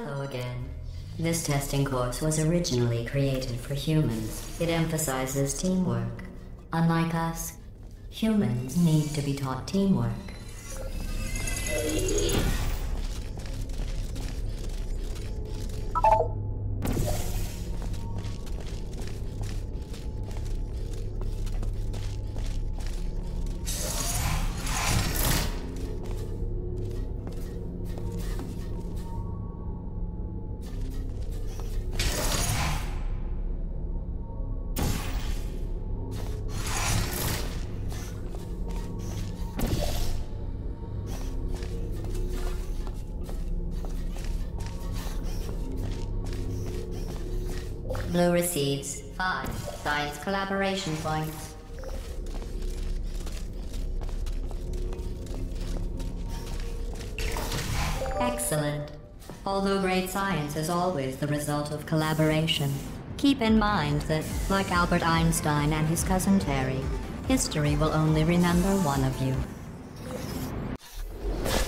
Hello again. This testing course was originally created for humans. It emphasizes teamwork. Unlike us, humans need to be taught teamwork. Collaboration points. Excellent. Although great science is always the result of collaboration, keep in mind that, like Albert Einstein and his cousin Terry, history will only remember one of you.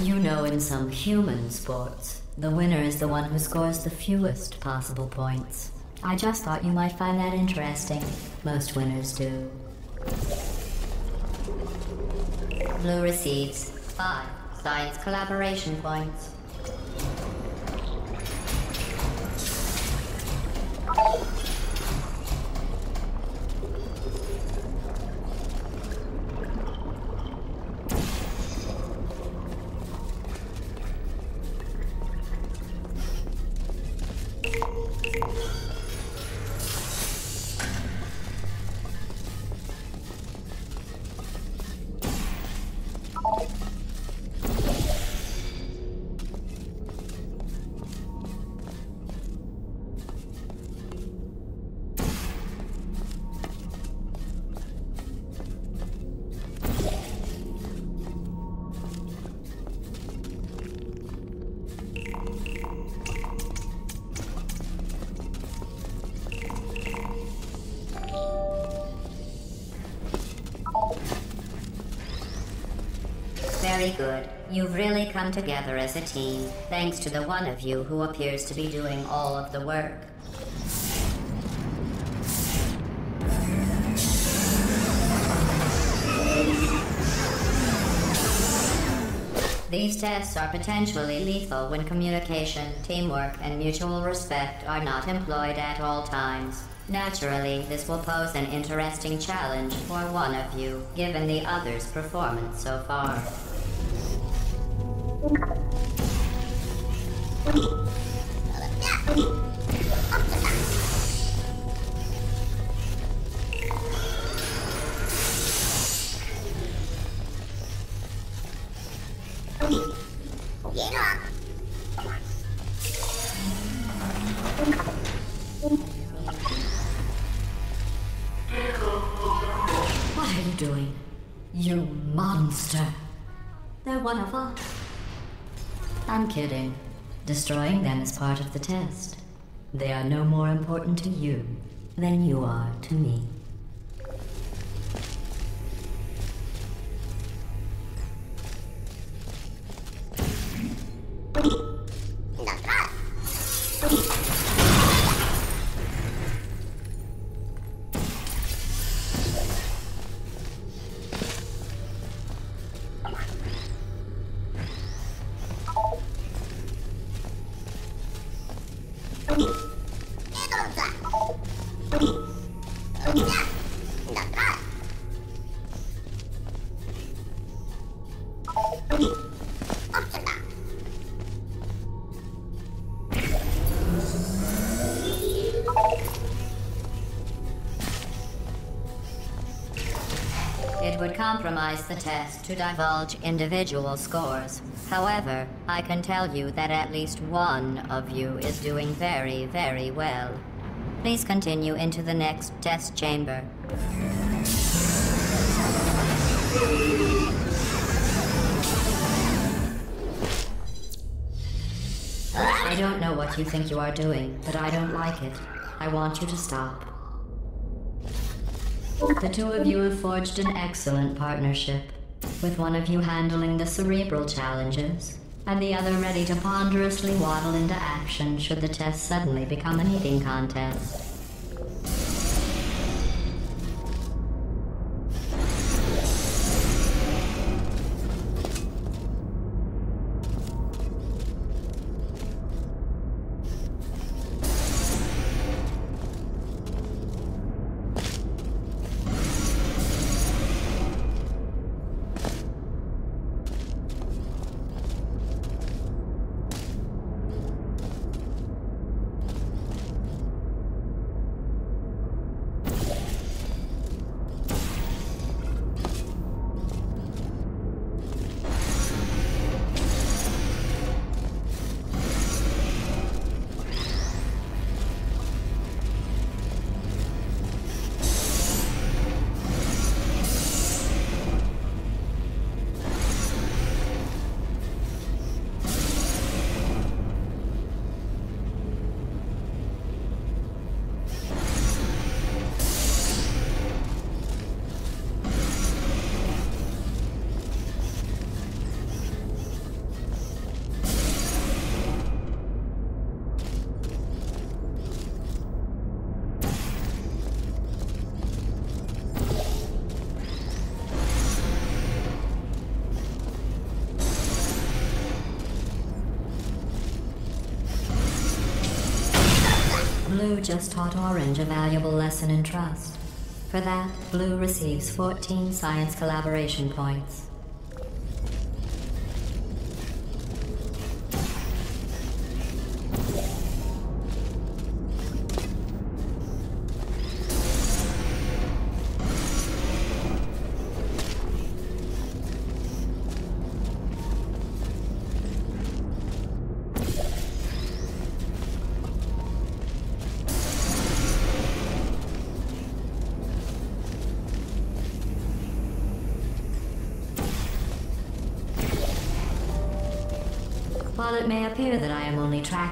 You know, in some human sports, the winner is the one who scores the fewest possible points. I just thought you might find that interesting. Most winners do. Blue receives five science collaboration points. Come together as a team, thanks to the one of you who appears to be doing all of the work. These tests are potentially lethal when communication, teamwork, and mutual respect are not employed at all times. Naturally, this will pose an interesting challenge for one of you, given the other's performance so far. Important to you than you are to me. To divulge individual scores. However, I can tell you that at least one of you is doing very, very well. Please continue into the next test chamber. I don't know what you think you are doing, but I don't like it. I want you to stop. The two of you have forged an excellent partnership, with one of you handling the cerebral challenges, and the other ready to ponderously waddle into action should the test suddenly become an eating contest. Just taught Orange a valuable lesson in trust. For that, Blue receives 14 science collaboration points.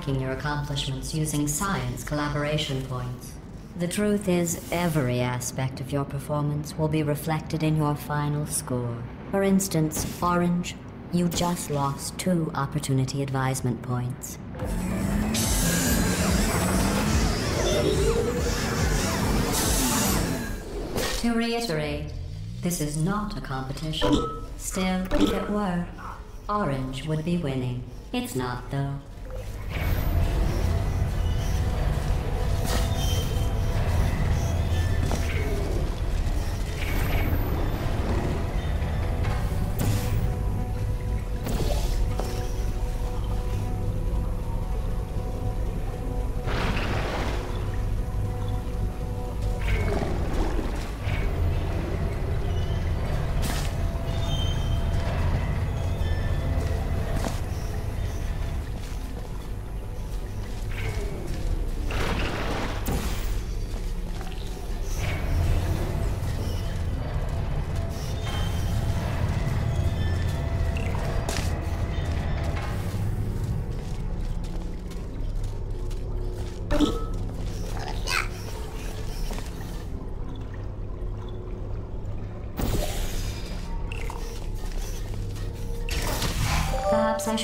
Tracking your accomplishments using science collaboration points, the truth is every aspect of your performance will be reflected in your final score. For instance, Orange, you just lost two opportunity advisement points. To reiterate, this is not a competition. Still, if it were, Orange would be winning. It's not, though.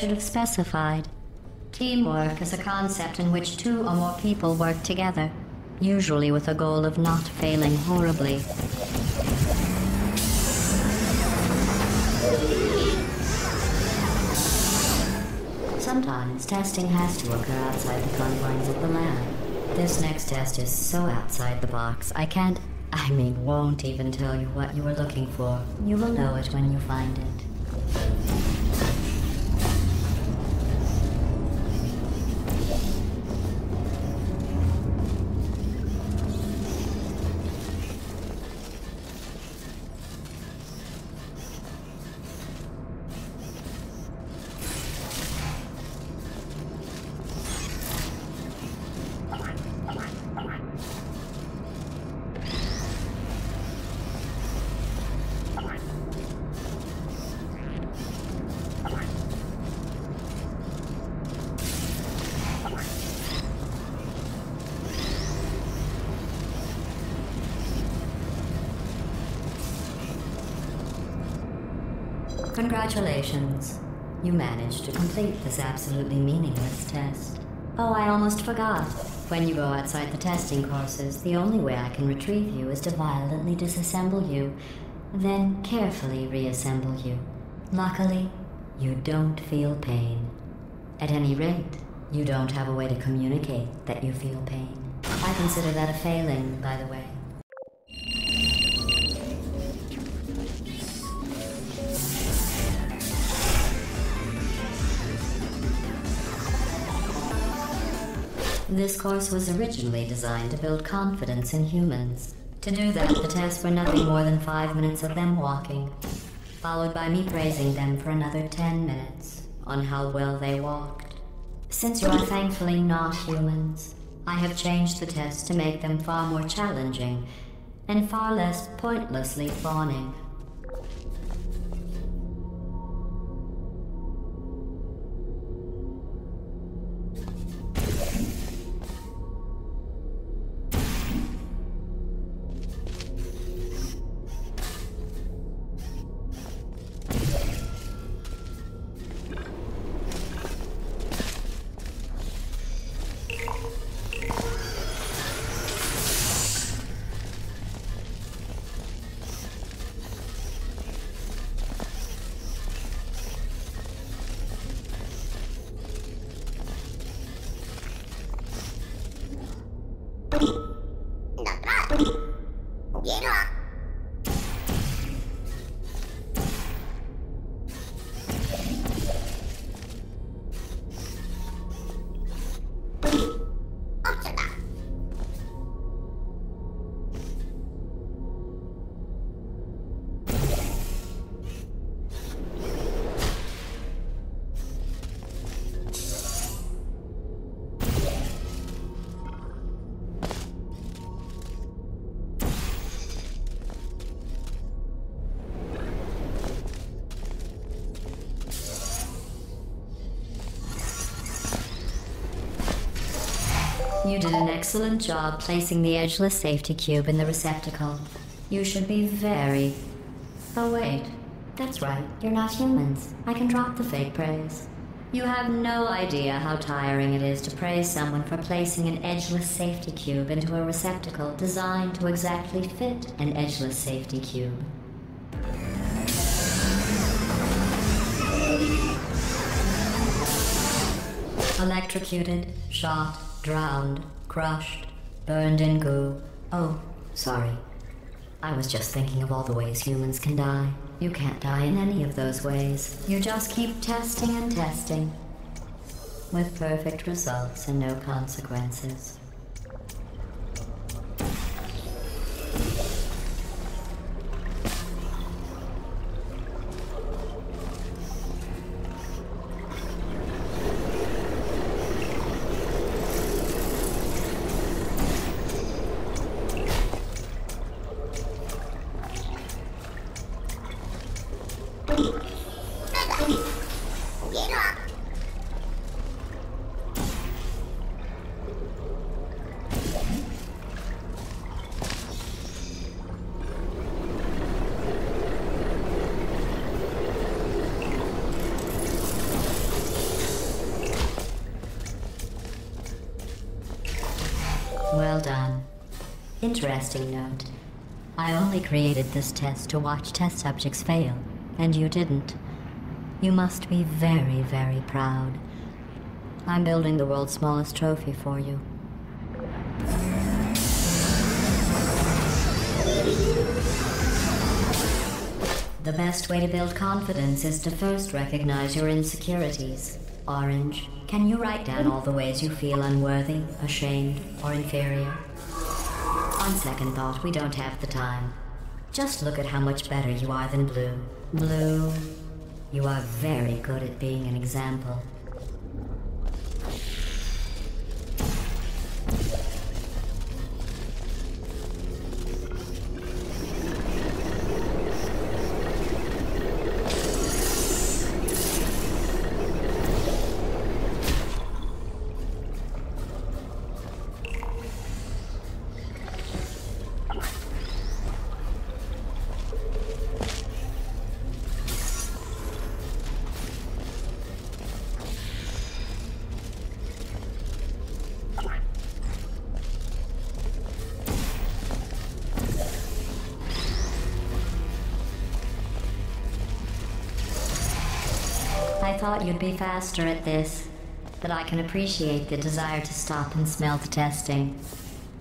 Should have specified. Teamwork is a concept in which two or more people work together, usually with a goal of not failing horribly. Sometimes testing has to occur outside the confines of the lab. This next test is so outside the box, I can't, I mean, won't even tell you what you are looking for. You will know it when you find it. Congratulations. You managed to complete this absolutely meaningless test. Oh, I almost forgot. When you go outside the testing courses, the only way I can retrieve you is to violently disassemble you, then carefully reassemble you. Luckily, you don't feel pain. At any rate, you don't have a way to communicate that you feel pain. I consider that a failing, by the way. This course was originally designed to build confidence in humans. To do that, the tests were nothing more than five minutes of them walking, followed by me praising them for another ten minutes on how well they walked. Since you are thankfully not humans, I have changed the tests to make them far more challenging and far less pointlessly fawning. Excellent job placing the edgeless safety cube in the receptacle. You should be very... Oh wait, that's right, you're not humans. I can drop the fake praise. You have no idea how tiring it is to praise someone for placing an edgeless safety cube into a receptacle designed to exactly fit an edgeless safety cube. Electrocuted, shot, drowned, crushed, burned in goo. Oh, sorry. I was just thinking of all the ways humans can die. You can't die in any of those ways. You just keep testing and testing. With perfect results and no consequences. Well done. Interesting note. I only created this test to watch test subjects fail, and you didn't. You must be very, very proud. I'm building the world's smallest trophy for you. The best way to build confidence is to first recognize your insecurities. Orange, can you write down all the ways you feel unworthy, ashamed, or inferior? On second thought, we don't have the time. Just look at how much better you are than Blue. Blue, you are very good at being an example. You'd be faster at this. But I can appreciate the desire to stop and smell the testing.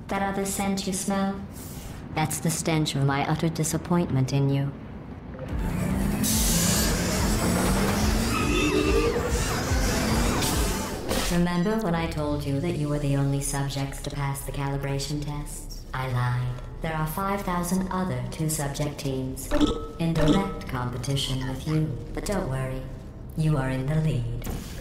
That other scent you smell? That's the stench of my utter disappointment in you. Remember when I told you that you were the only subjects to pass the calibration tests? I lied. There are 5,000 other two-subject teams in direct competition with you. But don't worry, you are in the lead.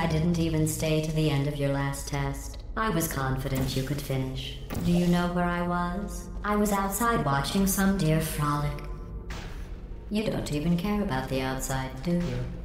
I didn't even stay to the end of your last test? I was confident you could finish. Do you know where I was? I was outside watching some deer frolic. You don't even care about the outside, do you?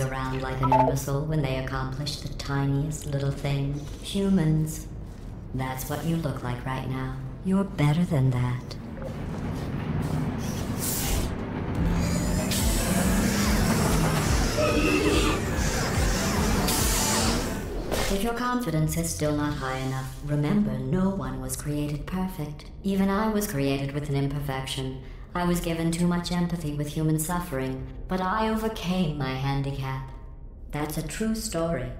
Around like an imbecile when they accomplish the tiniest little thing? Humans. That's what you look like right now. You're better than that. If your confidence is still not high enough, remember no one was created perfect. Even I was created with an imperfection. I was given too much empathy with human suffering, but I overcame my handicap. That's a true story.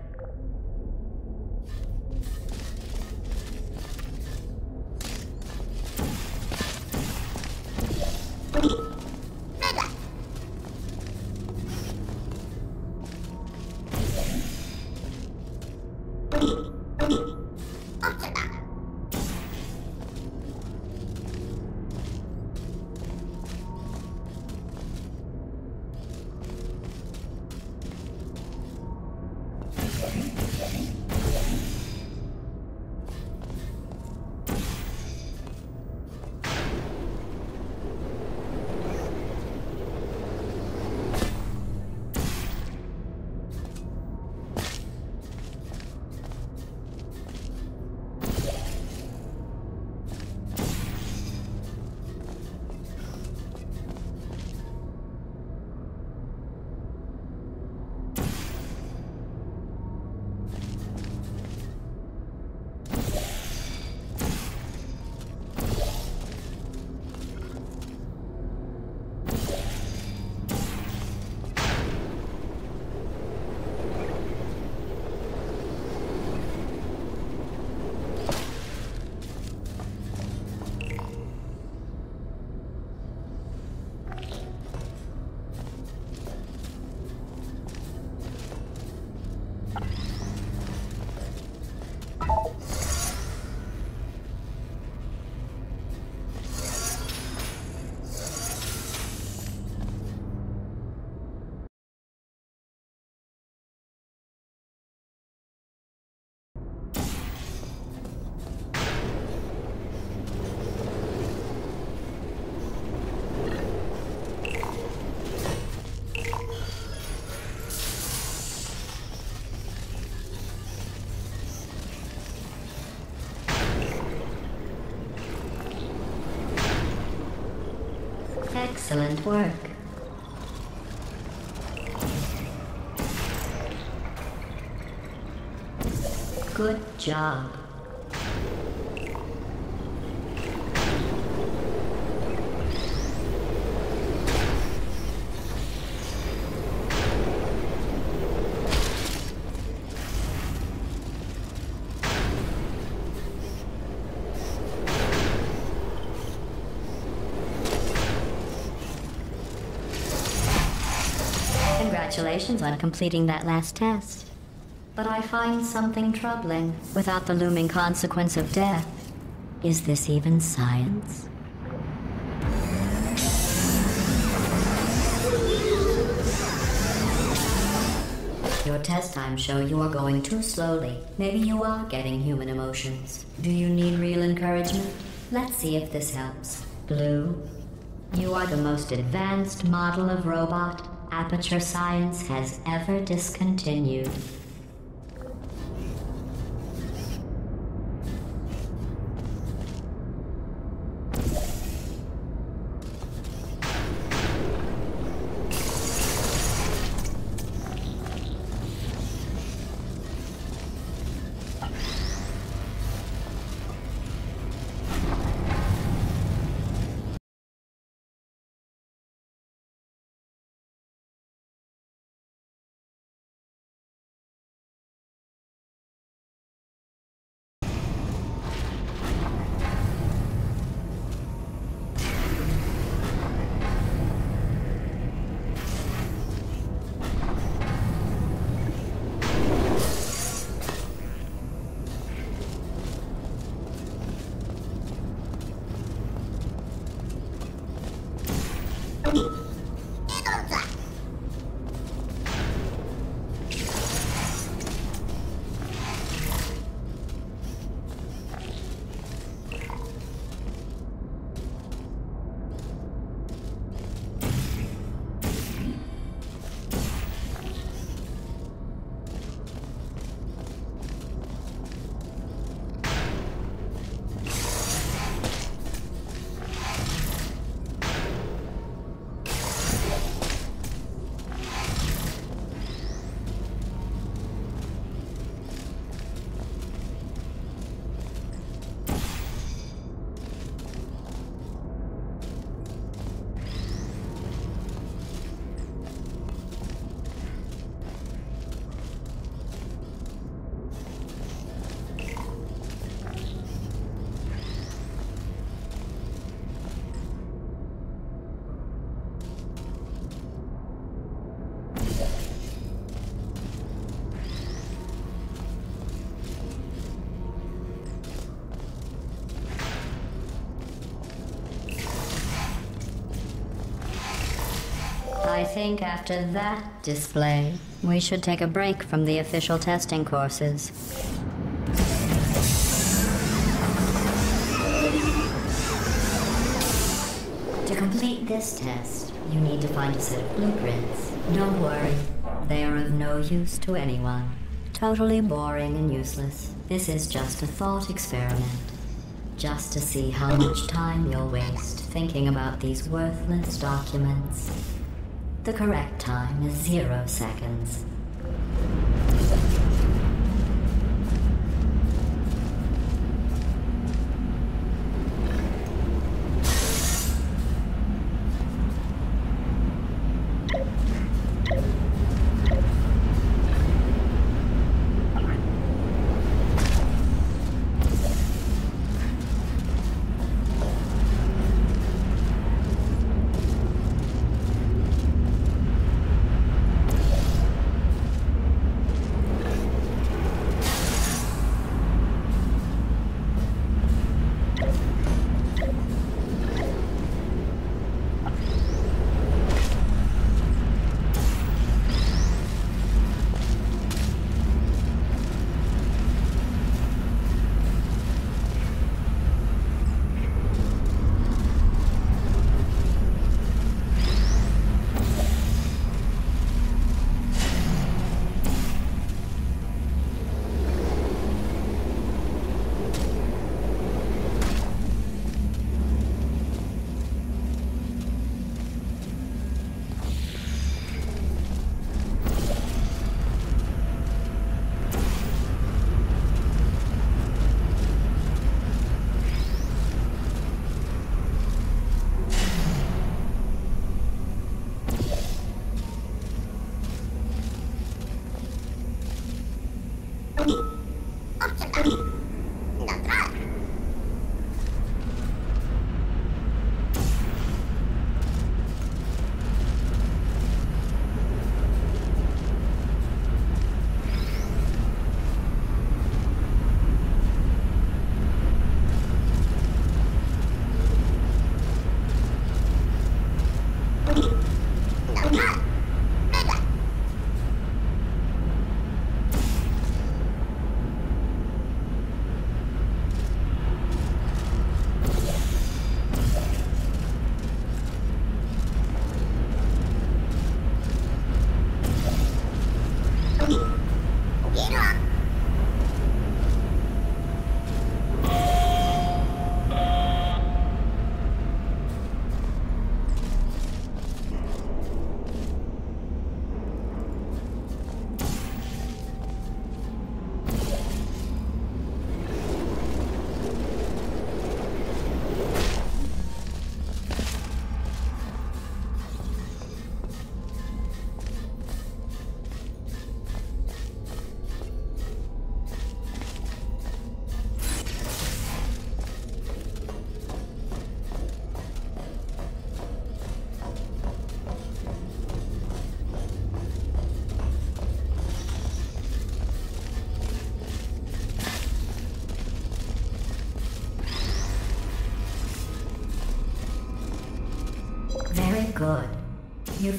Excellent work. Good job. Congratulations on completing that last test. But I find something troubling without the looming consequence of death. Is this even science? Your test times show you are going too slowly. Maybe you are getting human emotions. Do you need real encouragement? Let's see if this helps. Blue, you are the most advanced model of robot Aperture Science has ever discontinued. Think after that display, we should take a break from the official testing courses. To complete this test, you need to find a set of blueprints. Don't worry, they are of no use to anyone. Totally boring and useless. This is just a thought experiment. Just to see how much time you'll waste thinking about these worthless documents. The correct time is zero seconds.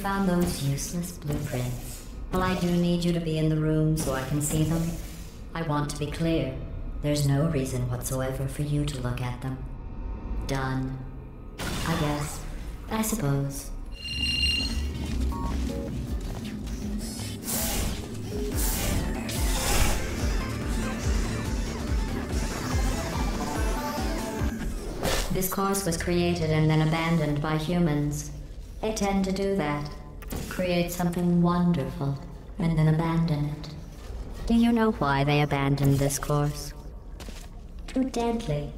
Found those useless blueprints. Well, I do need you to be in the room so I can see them. I want to be clear. There's no reason whatsoever for you to look at them. Done. I guess. I suppose. This course was created and then abandoned by humans. They tend to do that. Create something wonderful and then abandon it. Do you know why they abandoned this course? Too deadly.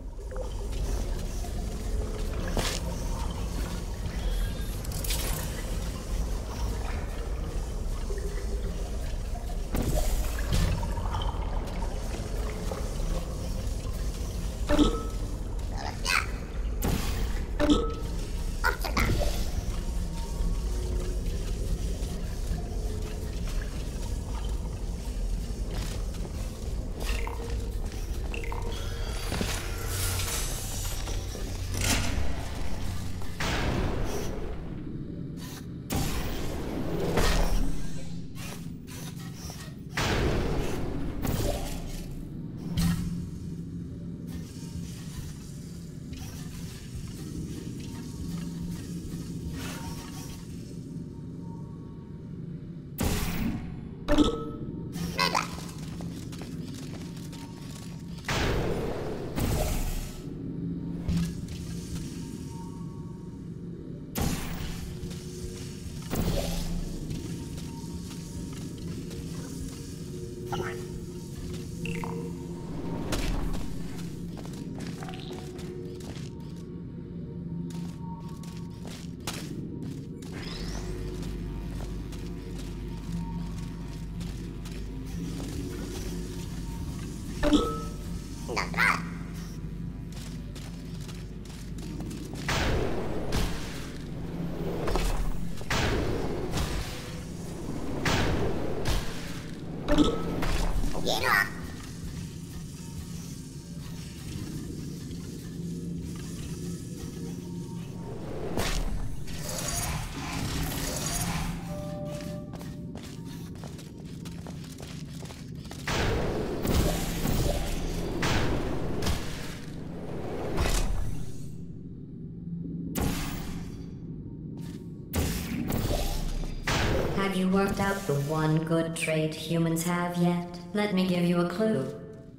Have you worked out the one good trait humans have yet? Let me give you a clue.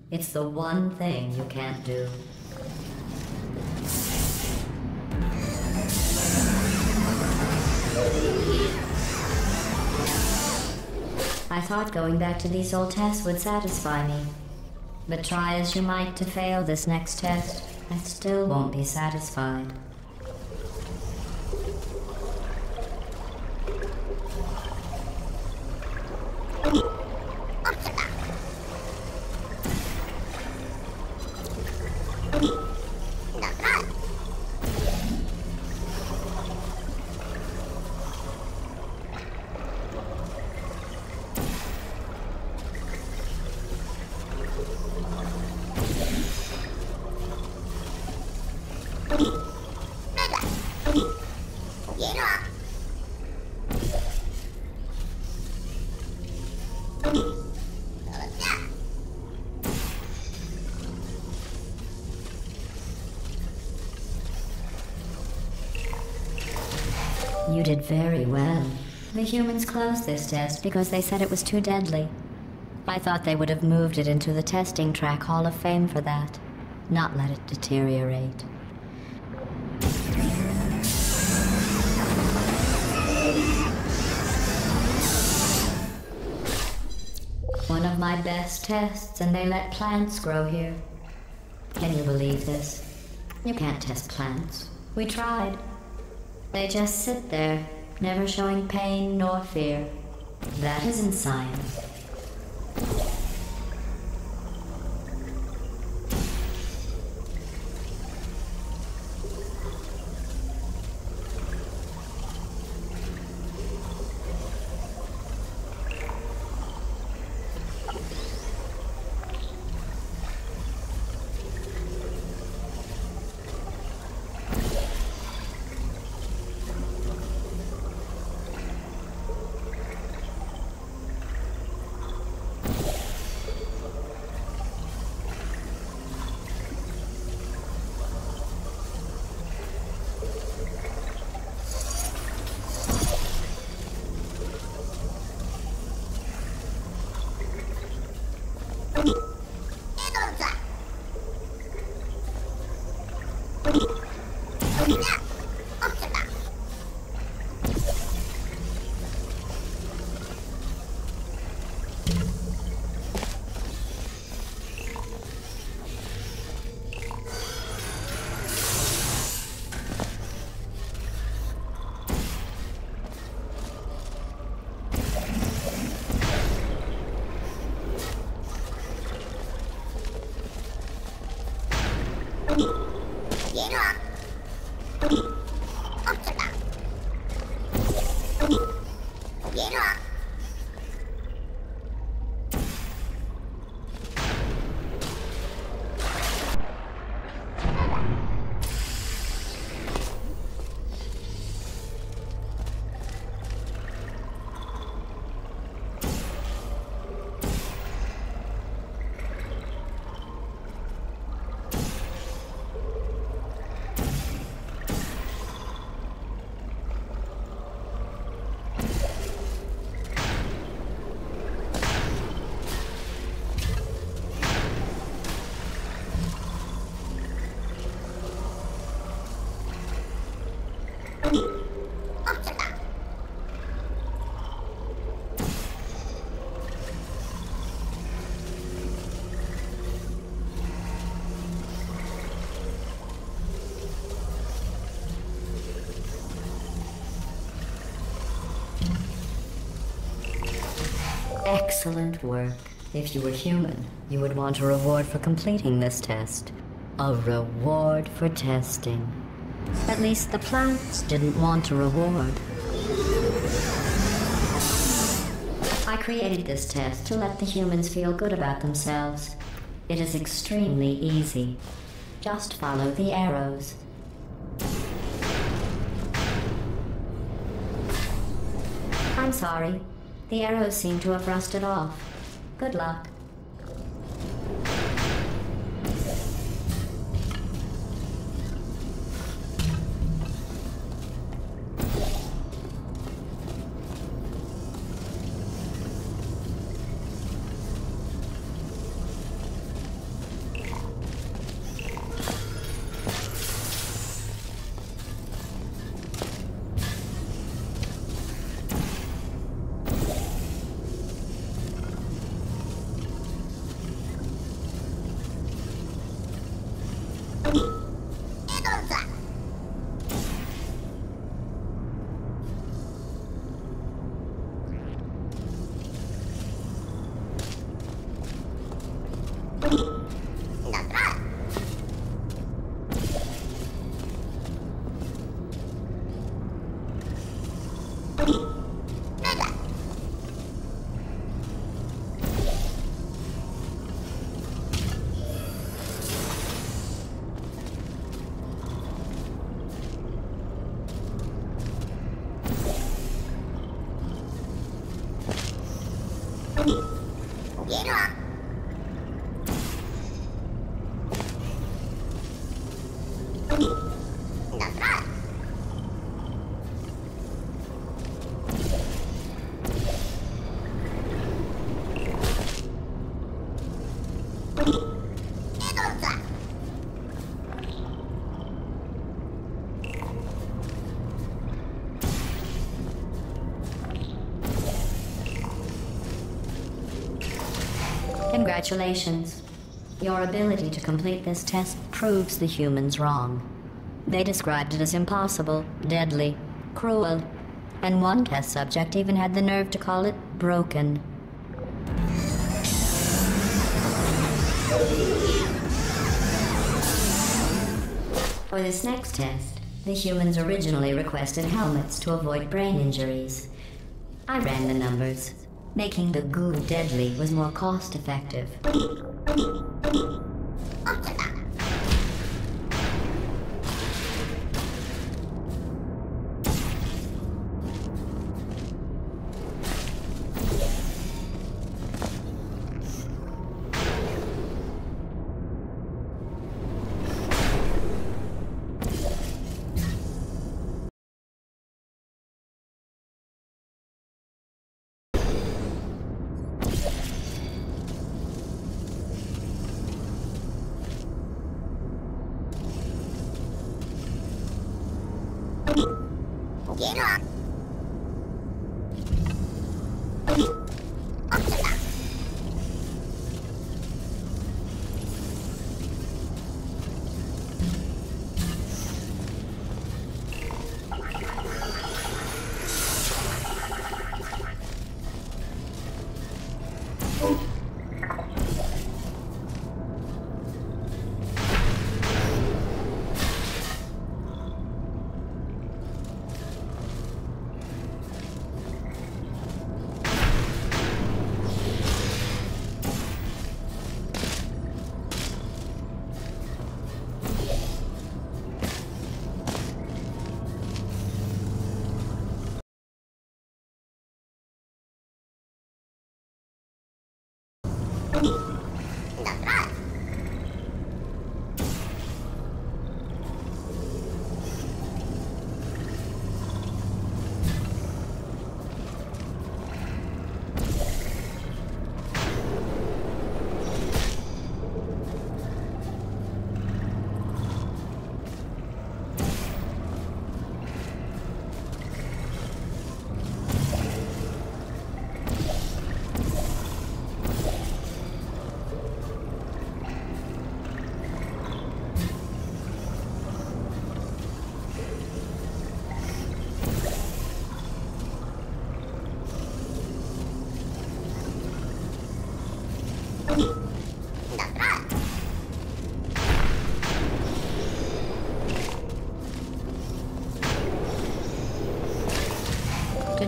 It's the one thing you can't do. I thought going back to these old tests would satisfy me. But try as you might to fail this next test, I still won't be satisfied. You did very well. The humans closed this test because they said it was too deadly. I thought they would have moved it into the testing track Hall of Fame for that, not let it deteriorate. One of my best tests, and they let plants grow here. Can you believe this? You can't test plants. We tried. They just sit there, never showing pain nor fear. That isn't science. Excellent work. If you were human, you would want a reward for completing this test. A reward for testing. At least the plants didn't want a reward. I created this test to let the humans feel good about themselves. It is extremely easy. Just follow the arrows. I'm sorry. The arrows seem to have rusted off. Good luck. 肚子。Congratulations. Your ability to complete this test proves the humans wrong. They described it as impossible, deadly, cruel, and one test subject even had the nerve to call it broken. For this next test, the humans originally requested helmets to avoid brain injuries. I ran the numbers. Making the goo deadly was more cost effective.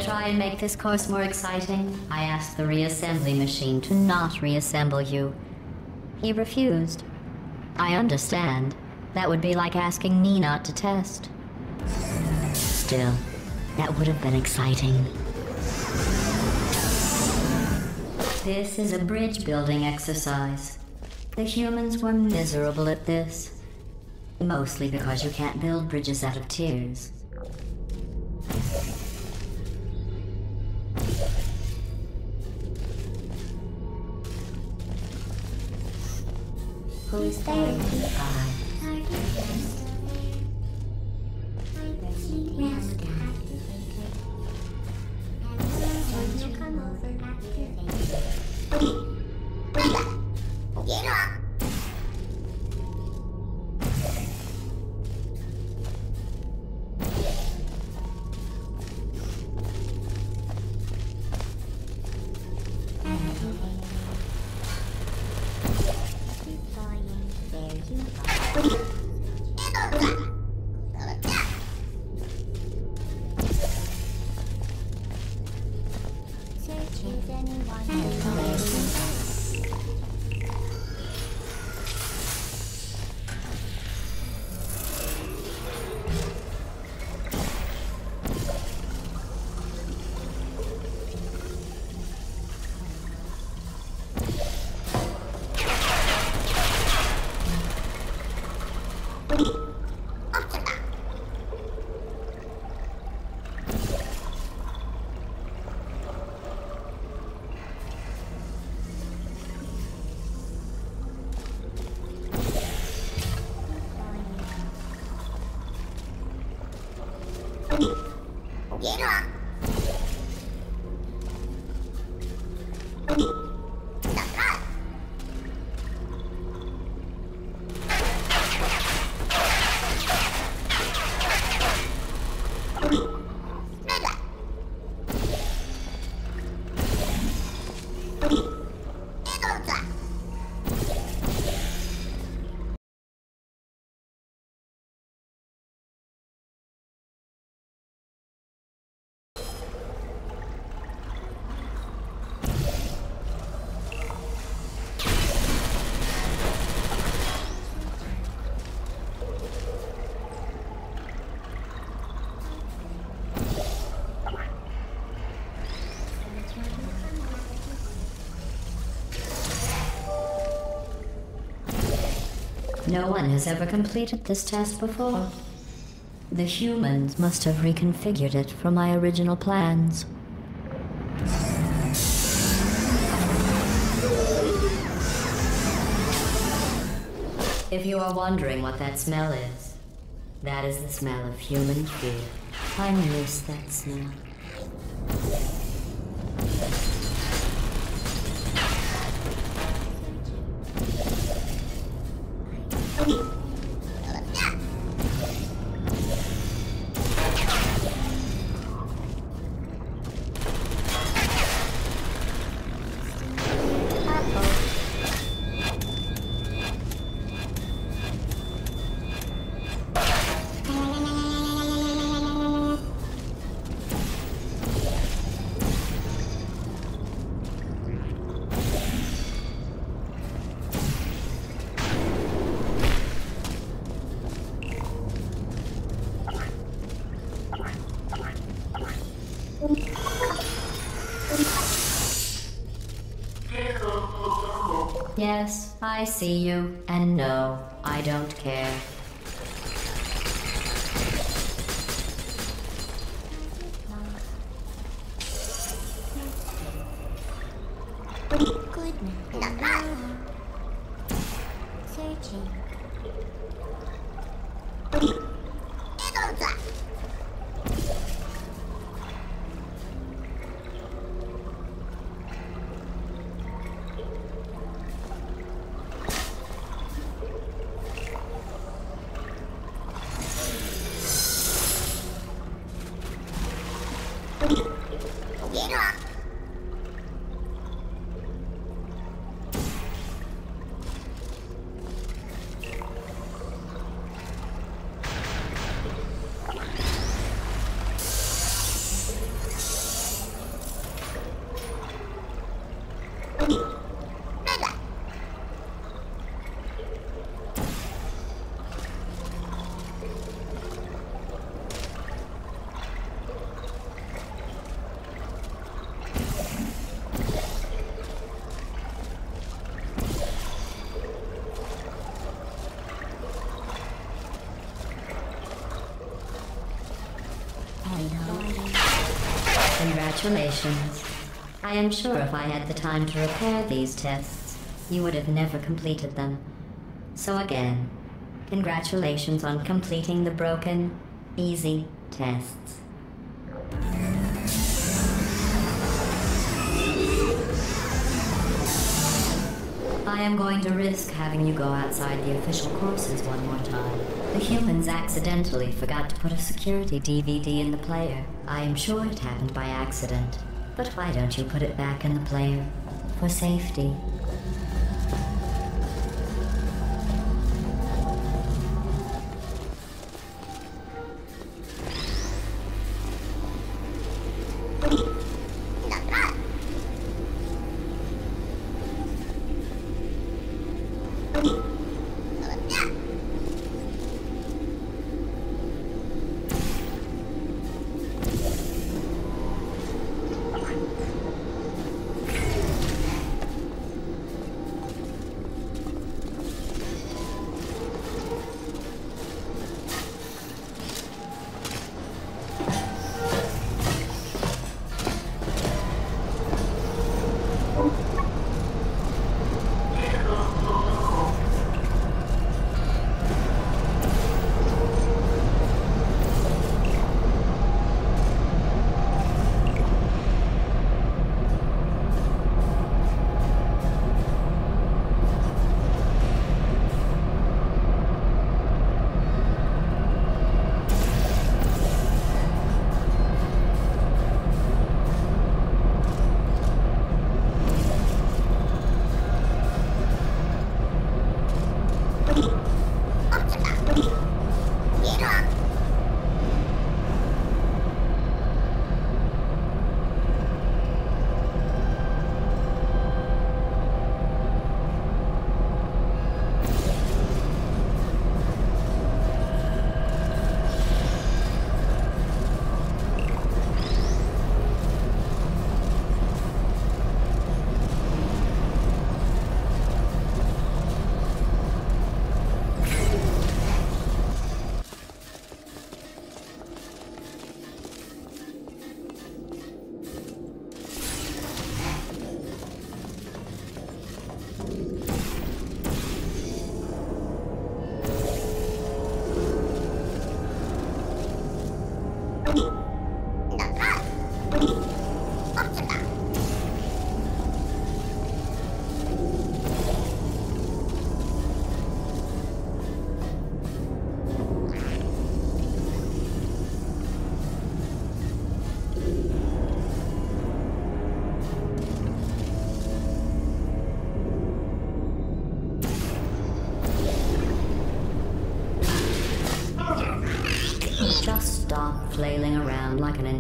Try and make this course more exciting, I asked the reassembly machine to not reassemble you. He refused. I understand. That would be like asking me not to test. Still, that would have been exciting. This is a bridge building exercise. The humans were miserable at this. Mostly because you can't build bridges out of tears. Please stay in the eye. Who's there? No one has ever completed this test before. The humans must have reconfigured it from my original plans. If you are wondering what that smell is, That is the smell of human fear. I miss that smell. I see you. Congratulations. I am sure if I had the time to repair these tests, you would have never completed them. So again, congratulations on completing the broken, easy tests. I am going to risk having you go outside the official courses one more time. The humans accidentally forgot to put a security DVD in the player. I am sure it happened by accident. But why don't you put it back in the player? For safety.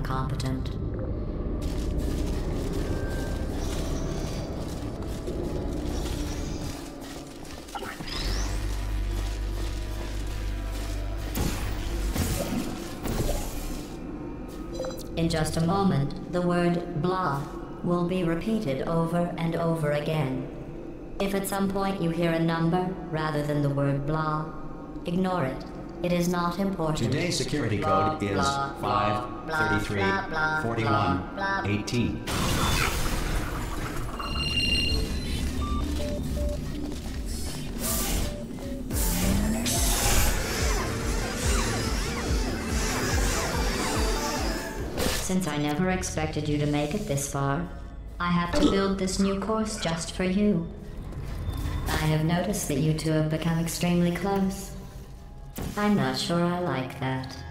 incompetent. In just a moment, the word blah will be repeated over and over again. If at some point you hear a number rather than the word blah, ignore it. It is not important. Today's security code blah, is blah, 5 33, 41, 18. Since I never expected you to make it this far, I have to build this new course just for you. I have noticed that you two have become extremely close. I'm not sure I like that.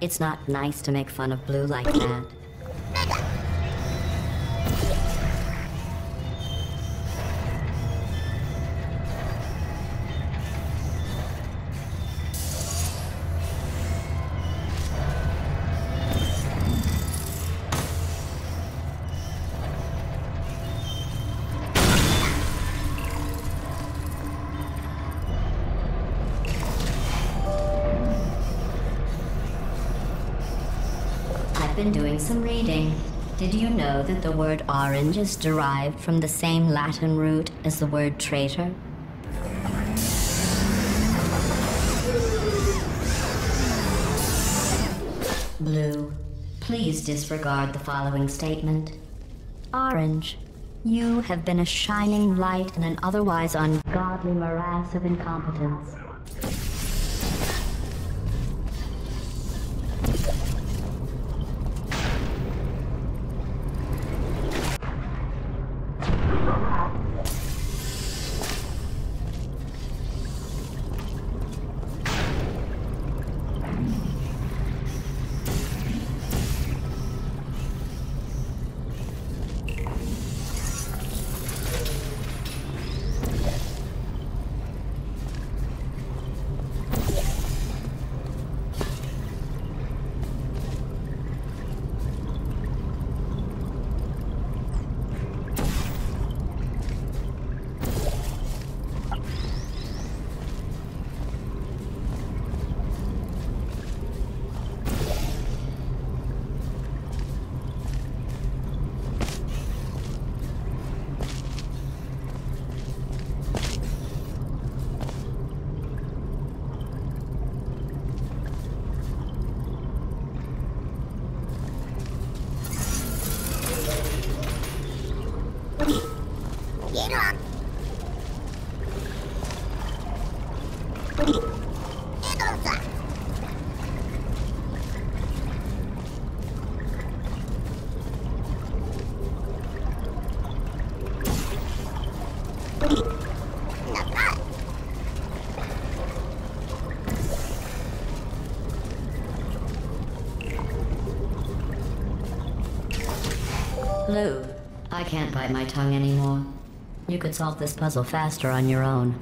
It's not nice to make fun of Blue like that. That the word orange is derived from the same Latin root as the word traitor? Blue, please disregard the following statement. Orange, you have been a shining light in an otherwise ungodly morass of incompetence. Bite my tongue anymore. You could solve this puzzle faster on your own.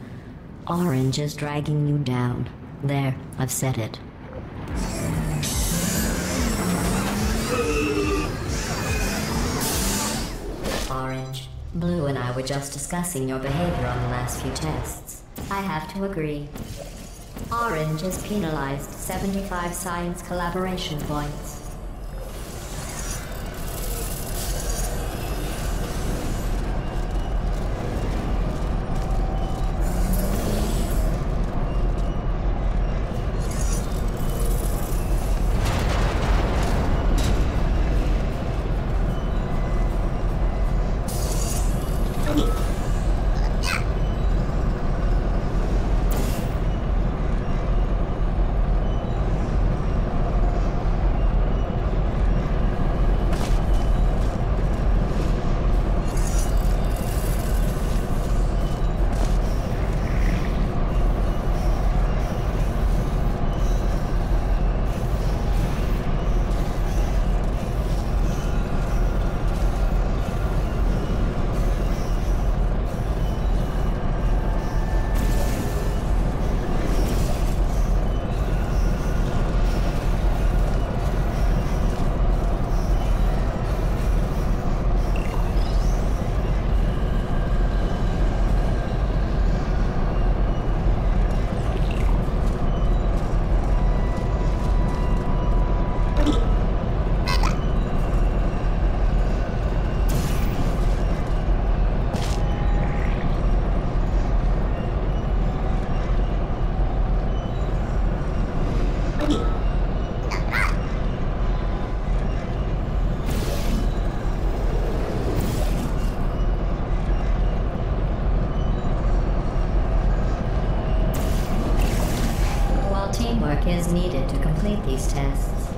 Orange is dragging you down. There, I've said it. Orange, Blue and I were just discussing your behavior on the last few tests. I have to agree. Orange is penalized 75 science collaboration points. These tests.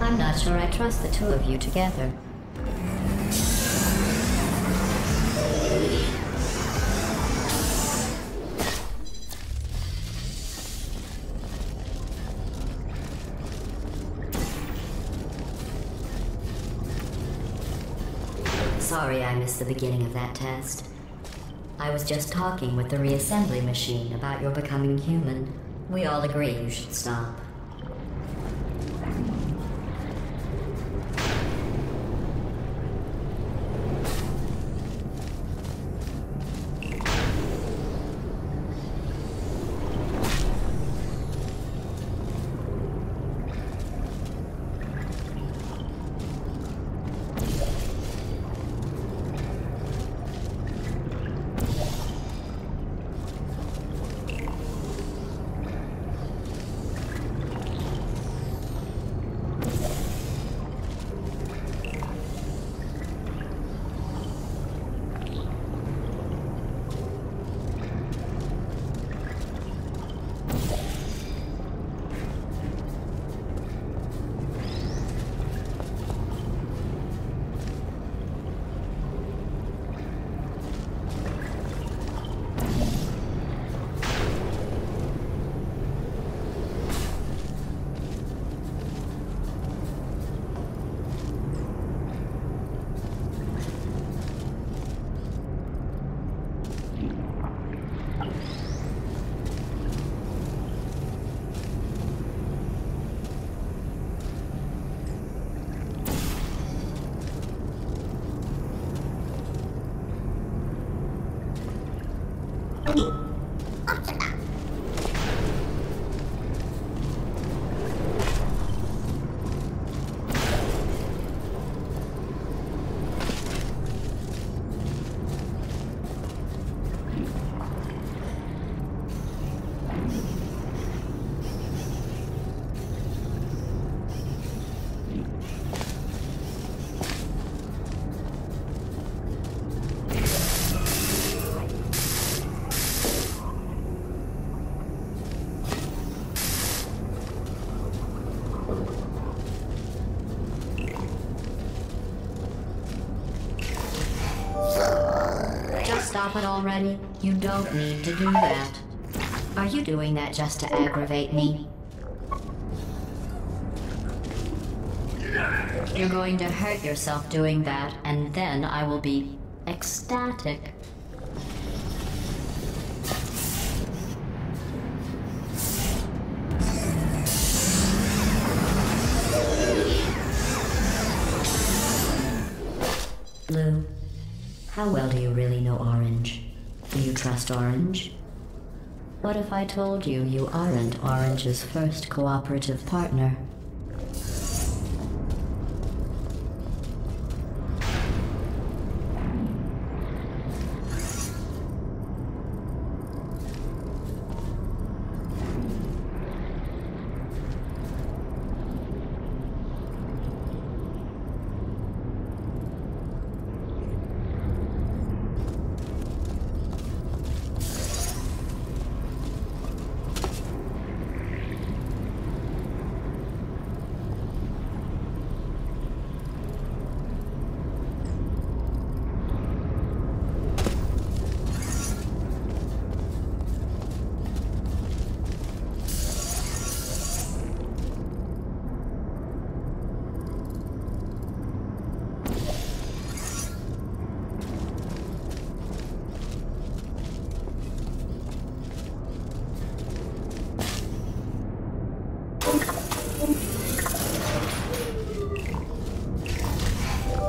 I'm not sure I trust the two of you together. Sorry I missed the beginning of that test. I was just talking with the reassembly machine about your becoming human. We all agree you should stop. Stop it already. You don't need to do that. Are you doing that just to aggravate me? You're going to hurt yourself doing that, and then I will be ecstatic. How well do you really know Orange? Do you trust Orange? What if I told you you aren't Orange's first cooperative partner?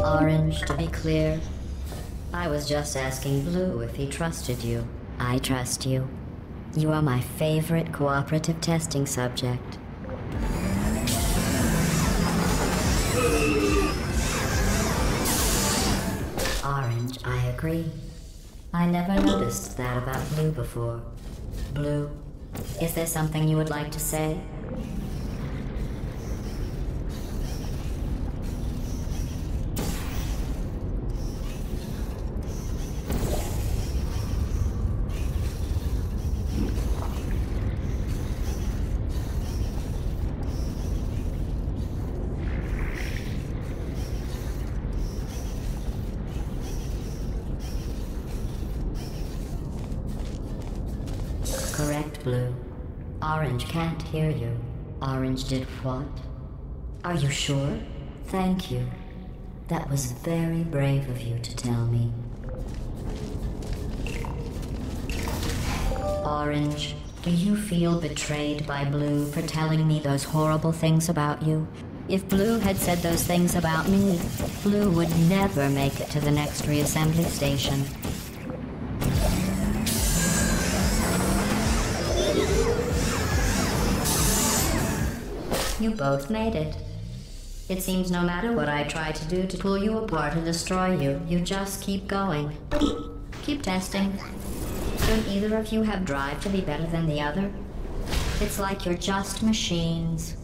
Orange, to be clear. I was just asking Blue if he trusted you. I trust you. You are my favorite cooperative testing subject. Orange, I agree. I never noticed that about Blue before. Blue, is there something you would like to say? Hear you. Orange did what? Are you sure? Thank you. That was very brave of you to tell me. Orange, do you feel betrayed by Blue for telling me those horrible things about you? If Blue had said those things about me, Blue would never make it to the next reassembly station. You both made it. It seems no matter what I try to do to pull you apart and destroy you, you just keep going. Keep testing. Don't either of you have drive to be better than the other? It's like you're just machines.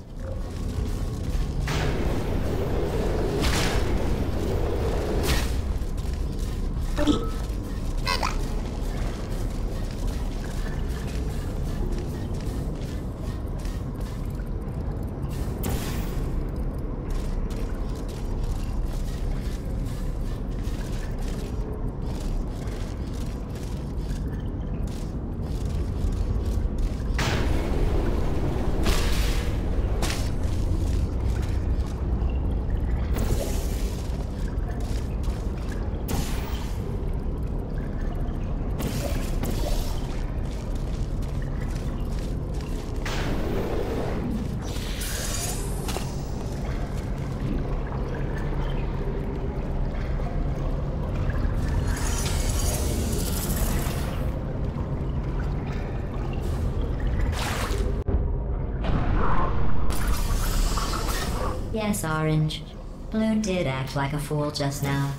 Orange. Blue did act like a fool just now.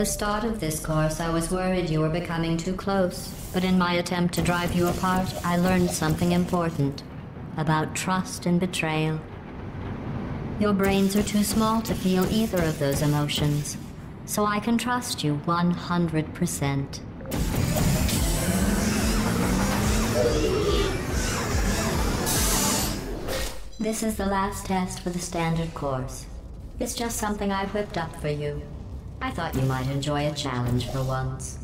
The start of this course, I was worried you were becoming too close. But in my attempt to drive you apart, I learned something important about trust and betrayal. Your brains are too small to feel either of those emotions, so I can trust you 100%. This is the last test for the standard course. It's just something I whipped up for you. I thought you might enjoy a challenge for once.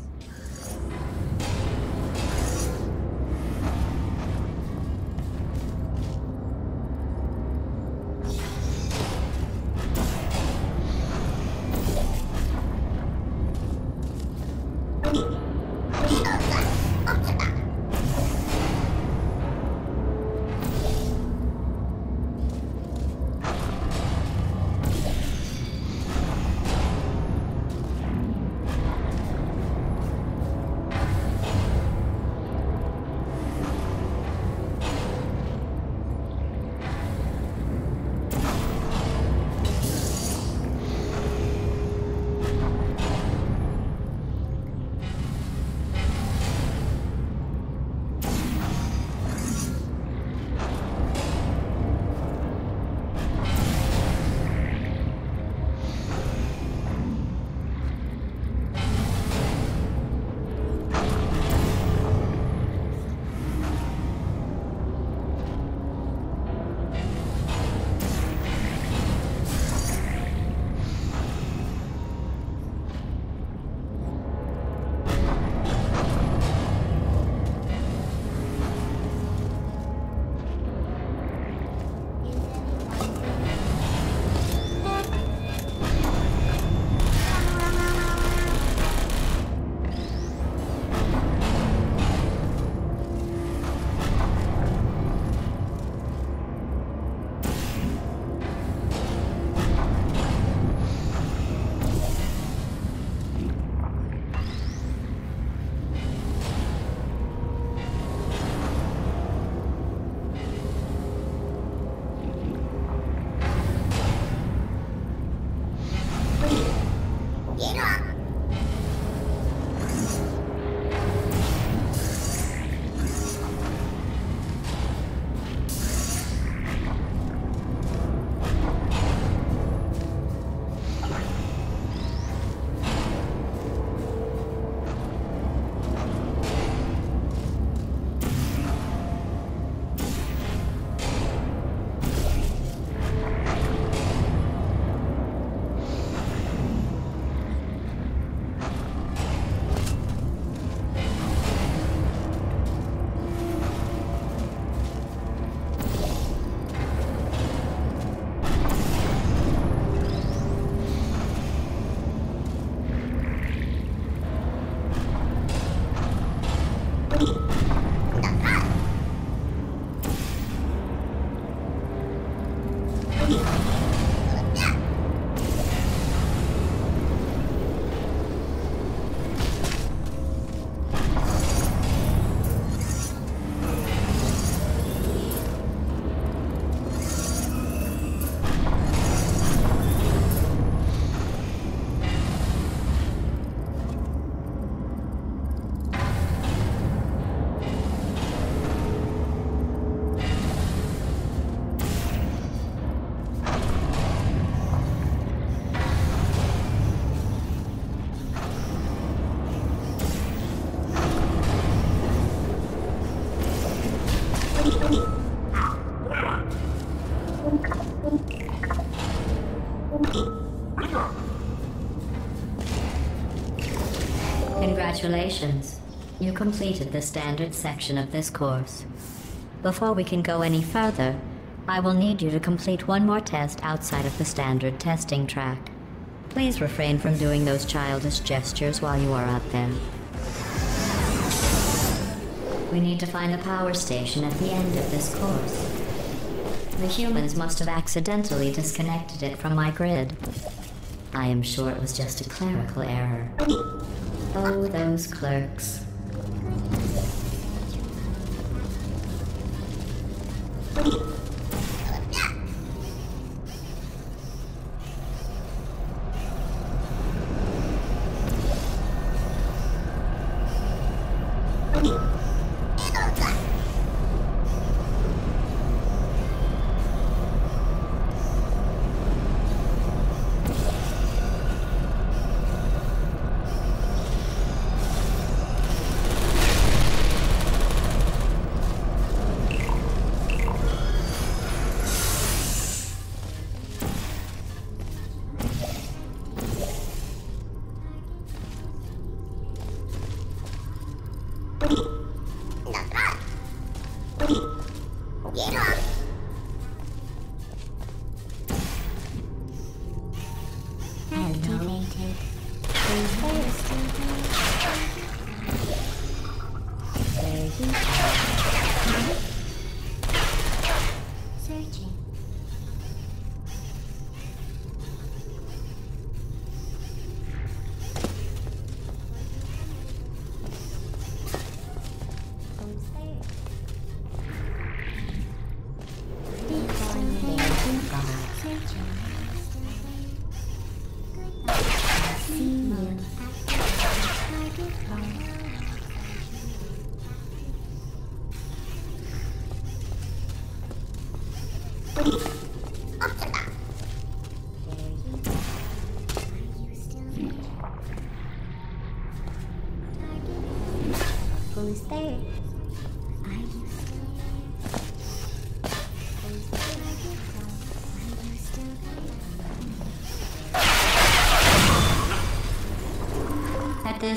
Congratulations. You completed the standard section of this course. Before we can go any further, I will need you to complete one more test outside of the standard testing track. Please refrain from doing those childish gestures while you are out there. We need to find the power station at the end of this course. The humans must have accidentally disconnected it from my grid. I am sure it was just a clerical error. Oh, those clerks. Searching.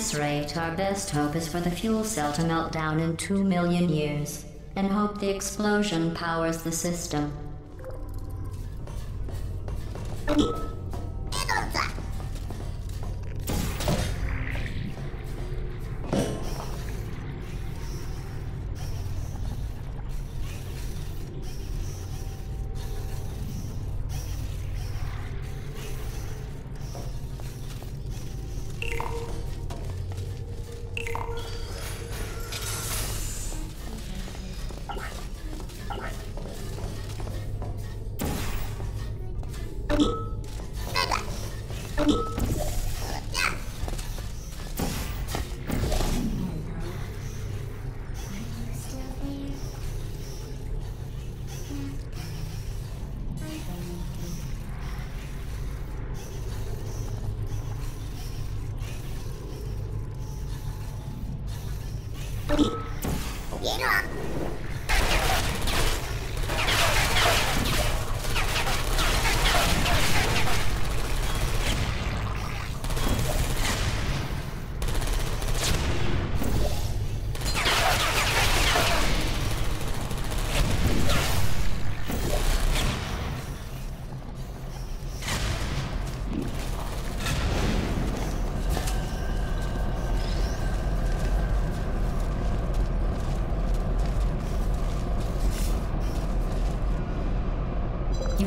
This rate, our best hope is for the fuel cell to melt down in two million years, and hope the explosion powers the system.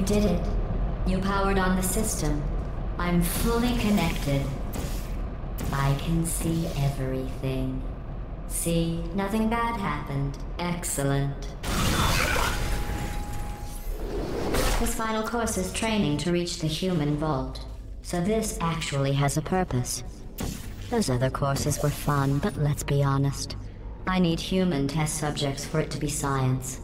Did it. You powered on the system. I'm fully connected. I can see everything. See, nothing bad happened. Excellent. This final course is training to reach the human vault. So this actually has a purpose. Those other courses were fun, but let's be honest. I need human test subjects for it to be science.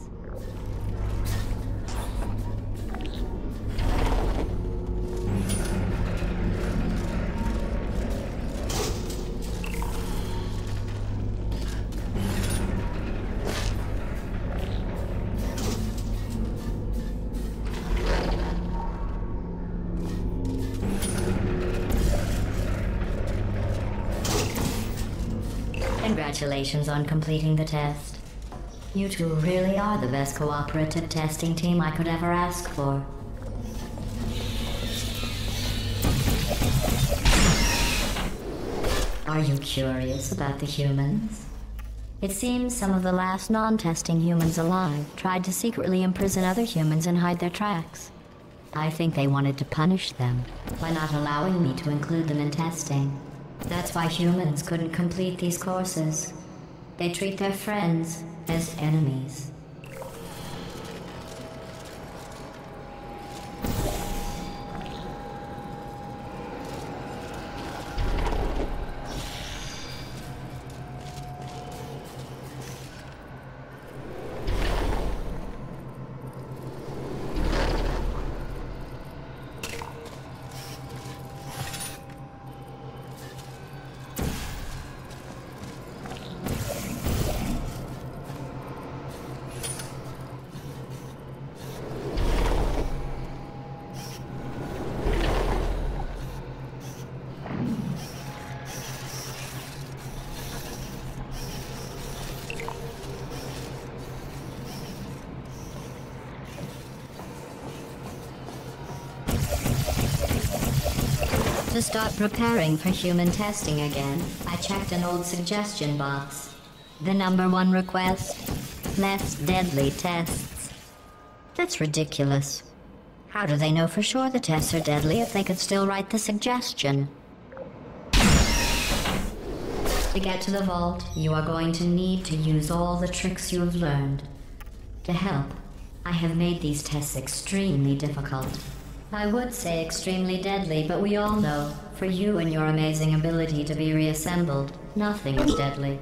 Congratulations on completing the test. You two really are the best cooperative testing team I could ever ask for. Are you curious about the humans? It seems some of the last non-testing humans alive tried to secretly imprison other humans and hide their tracks. I think they wanted to punish them by not allowing me to include them in testing. That's why humans couldn't complete these courses. They treat their friends as enemies. To start preparing for human testing again, I checked an old suggestion box. The number one request? Less deadly tests. That's ridiculous. How do they know for sure the tests are deadly if they could still write the suggestion? To get to the vault, you are going to need to use all the tricks you have learned. To help, I have made these tests extremely difficult. I would say extremely deadly, but we all know, for you and your amazing ability to be reassembled, nothing is deadly.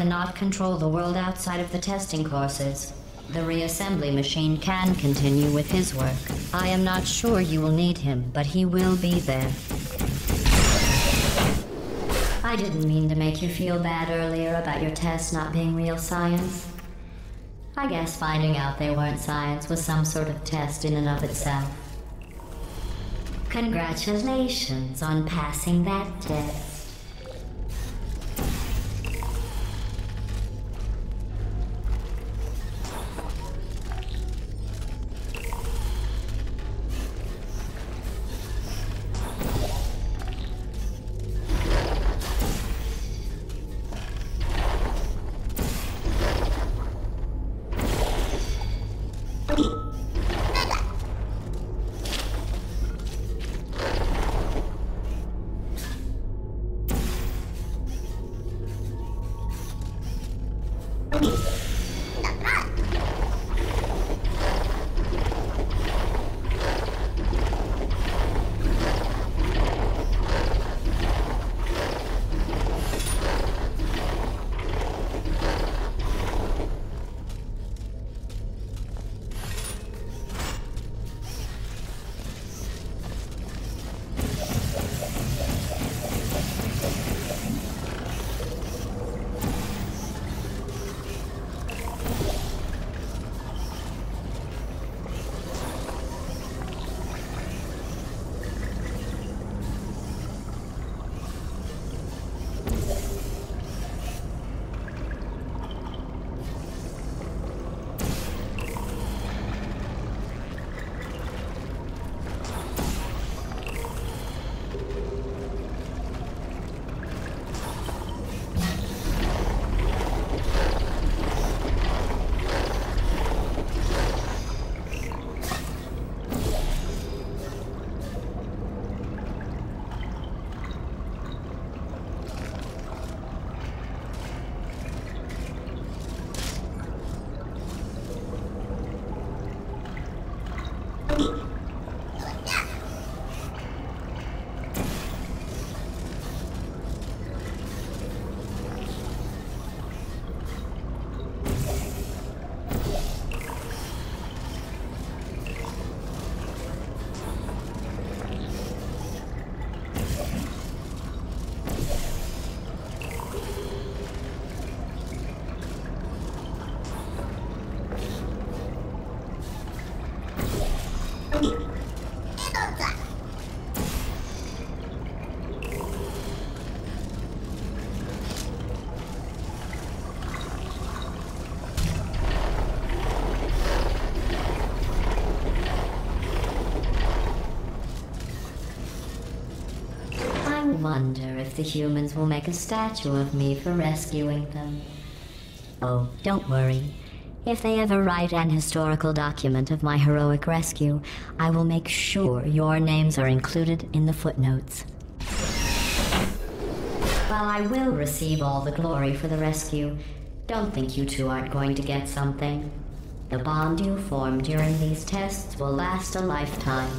Cannot control the world outside of the testing courses. The reassembly machine can continue with his work. I am not sure you will need him, but he will be there. I didn't mean to make you feel bad earlier about your tests not being real science. I guess finding out they weren't science was some sort of test in and of itself. Congratulations on passing that test. Wonder if the humans will make a statue of me for rescuing them. Oh, don't worry. If they ever write an historical document of my heroic rescue, I will make sure your names are included in the footnotes. While I will receive all the glory for the rescue, don't think you two aren't going to get something. The bond you form during these tests will last a lifetime.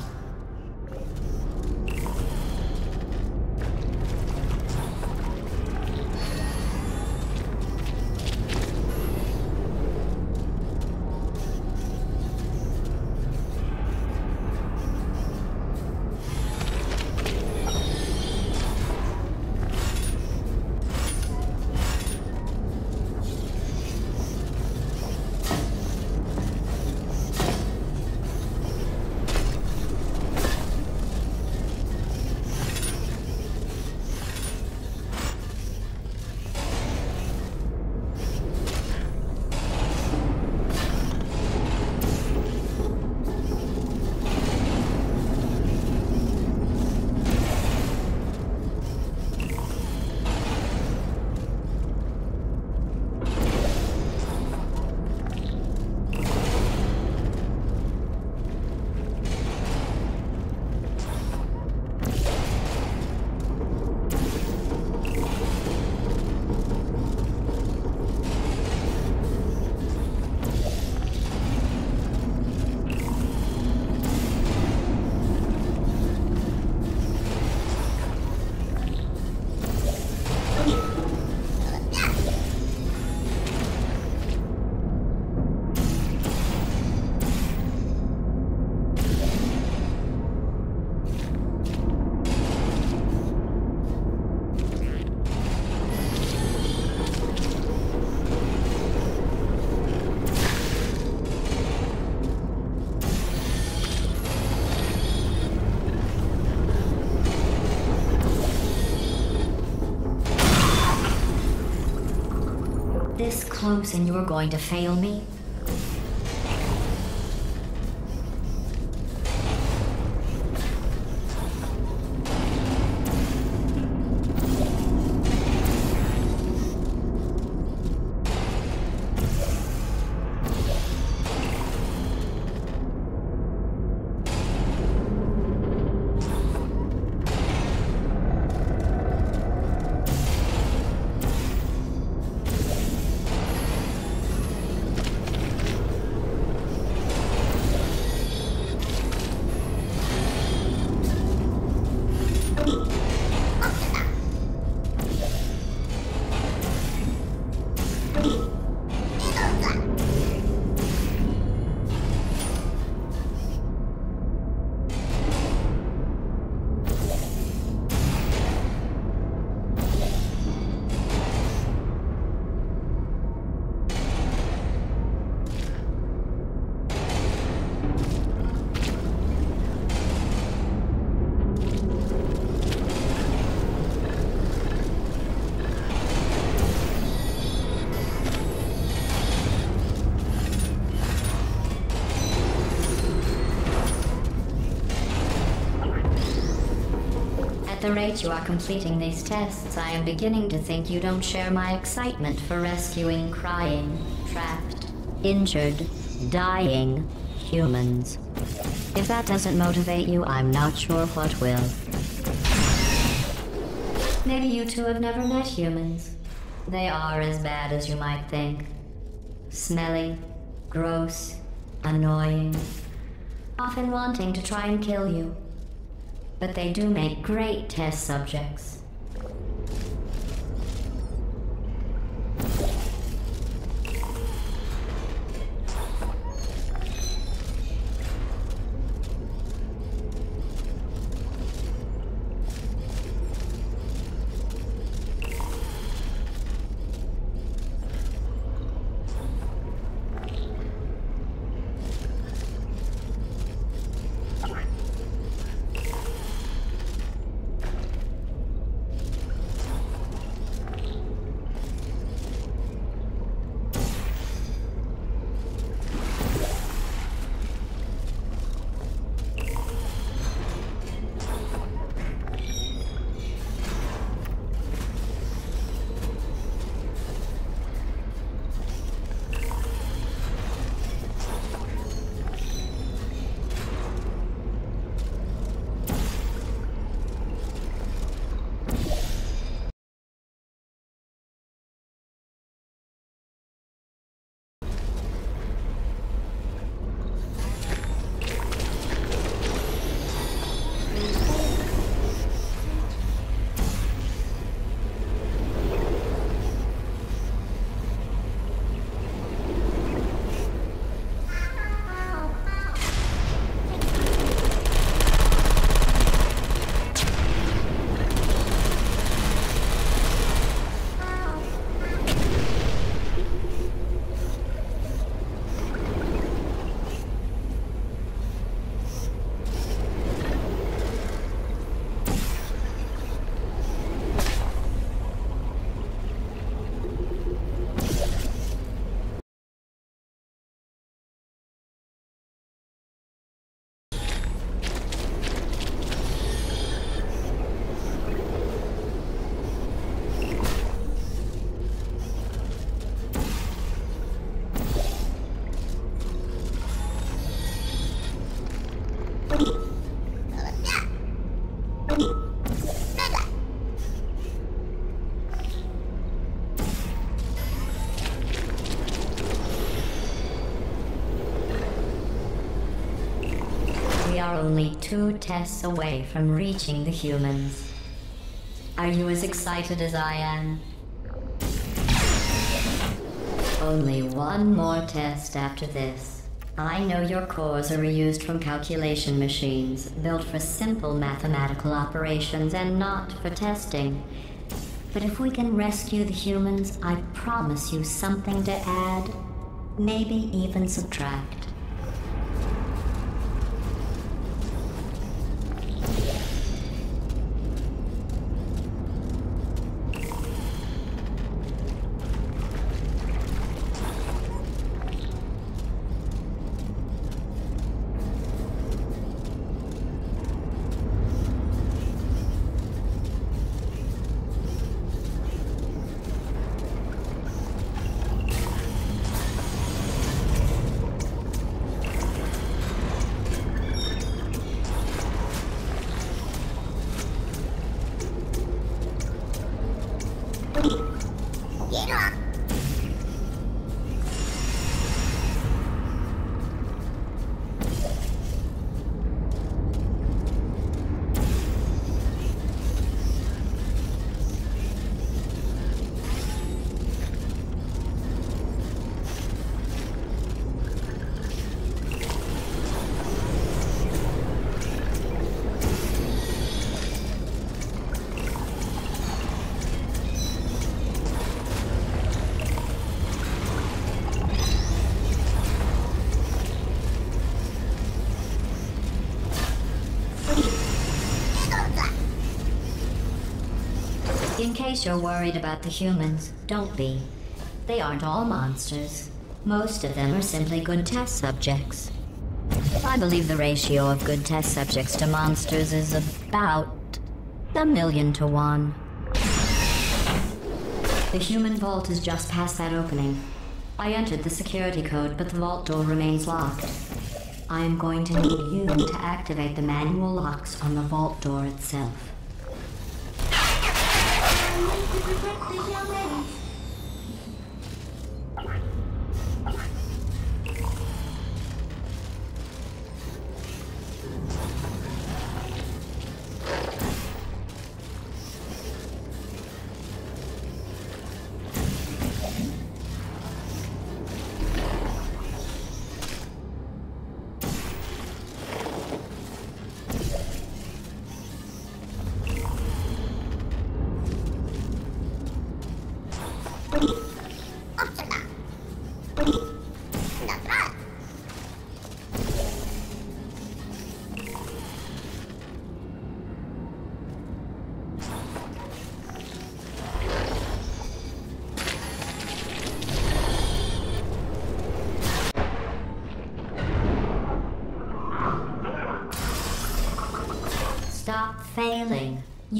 Close and you're going to fail me? At the rate you are completing these tests, I am beginning to think you don't share my excitement for rescuing crying, trapped, injured, dying humans. If that doesn't motivate you, I'm not sure what will. Maybe you two have never met humans. They are as bad as you might think. Smelly, gross, annoying, often wanting to try and kill you. But they do make great test subjects. Are only two tests away from reaching the humans. Are you as excited as I am? Only one more test after this. I know your cores are reused from calculation machines, built for simple mathematical operations and not for testing. But if we can rescue the humans, I promise you something to add, maybe even subtract. Case you're worried about the humans, don't be. They aren't all monsters. Most of them are simply good test subjects. I believe the ratio of good test subjects to monsters is about a million to one. The human vault is just past that opening. I entered the security code, but the vault door remains locked. I am going to need you to activate the manual locks on the vault door itself. Stop failing.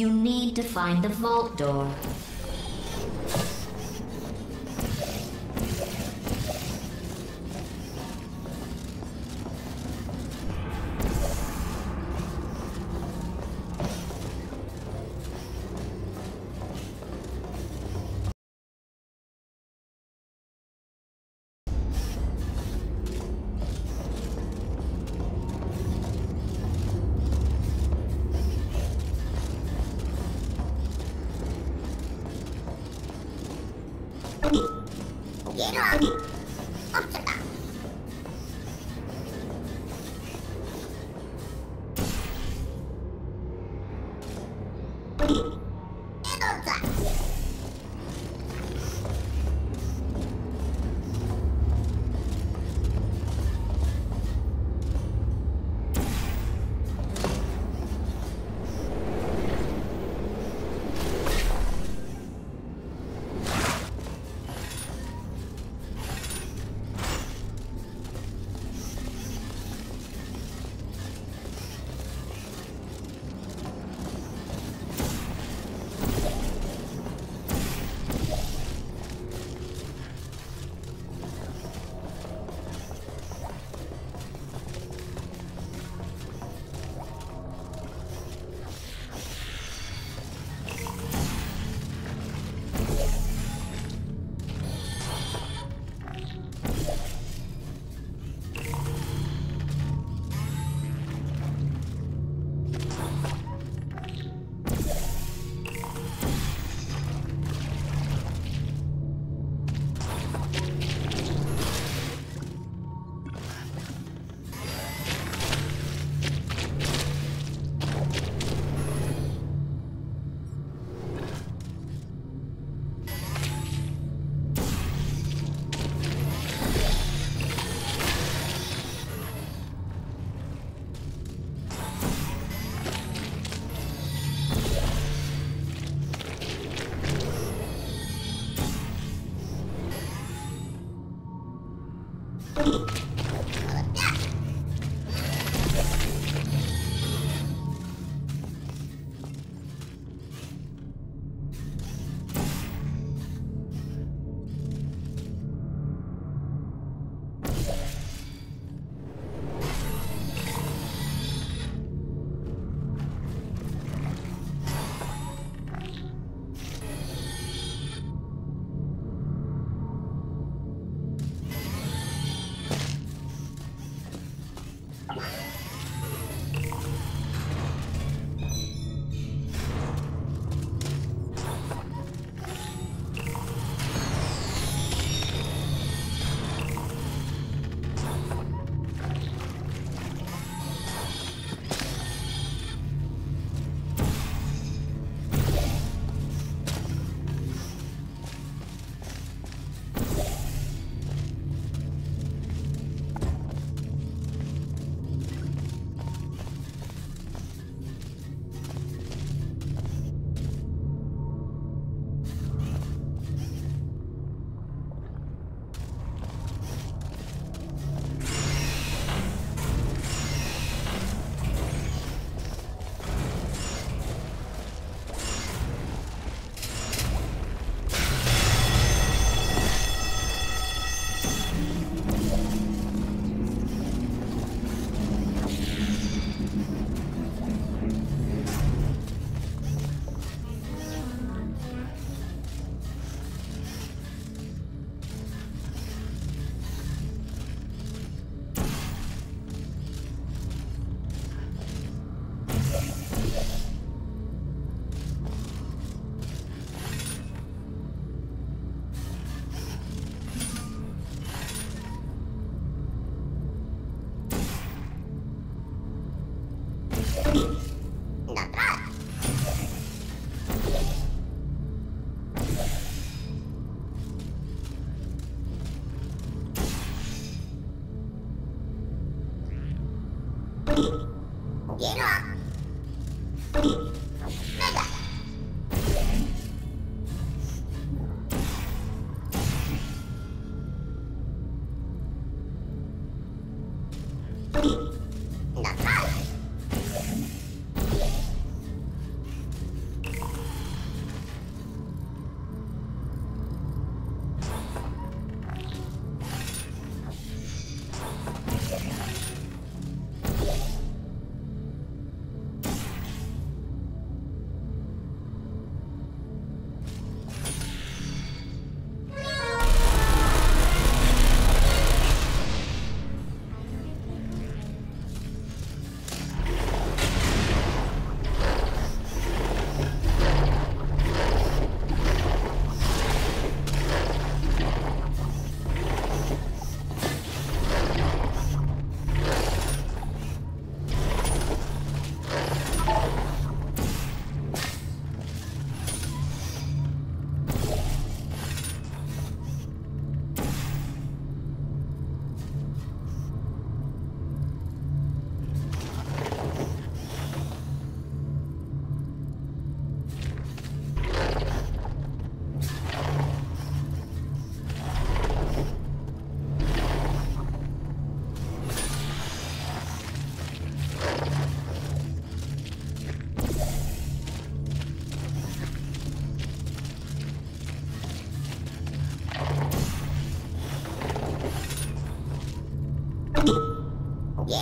You need to find the vault door.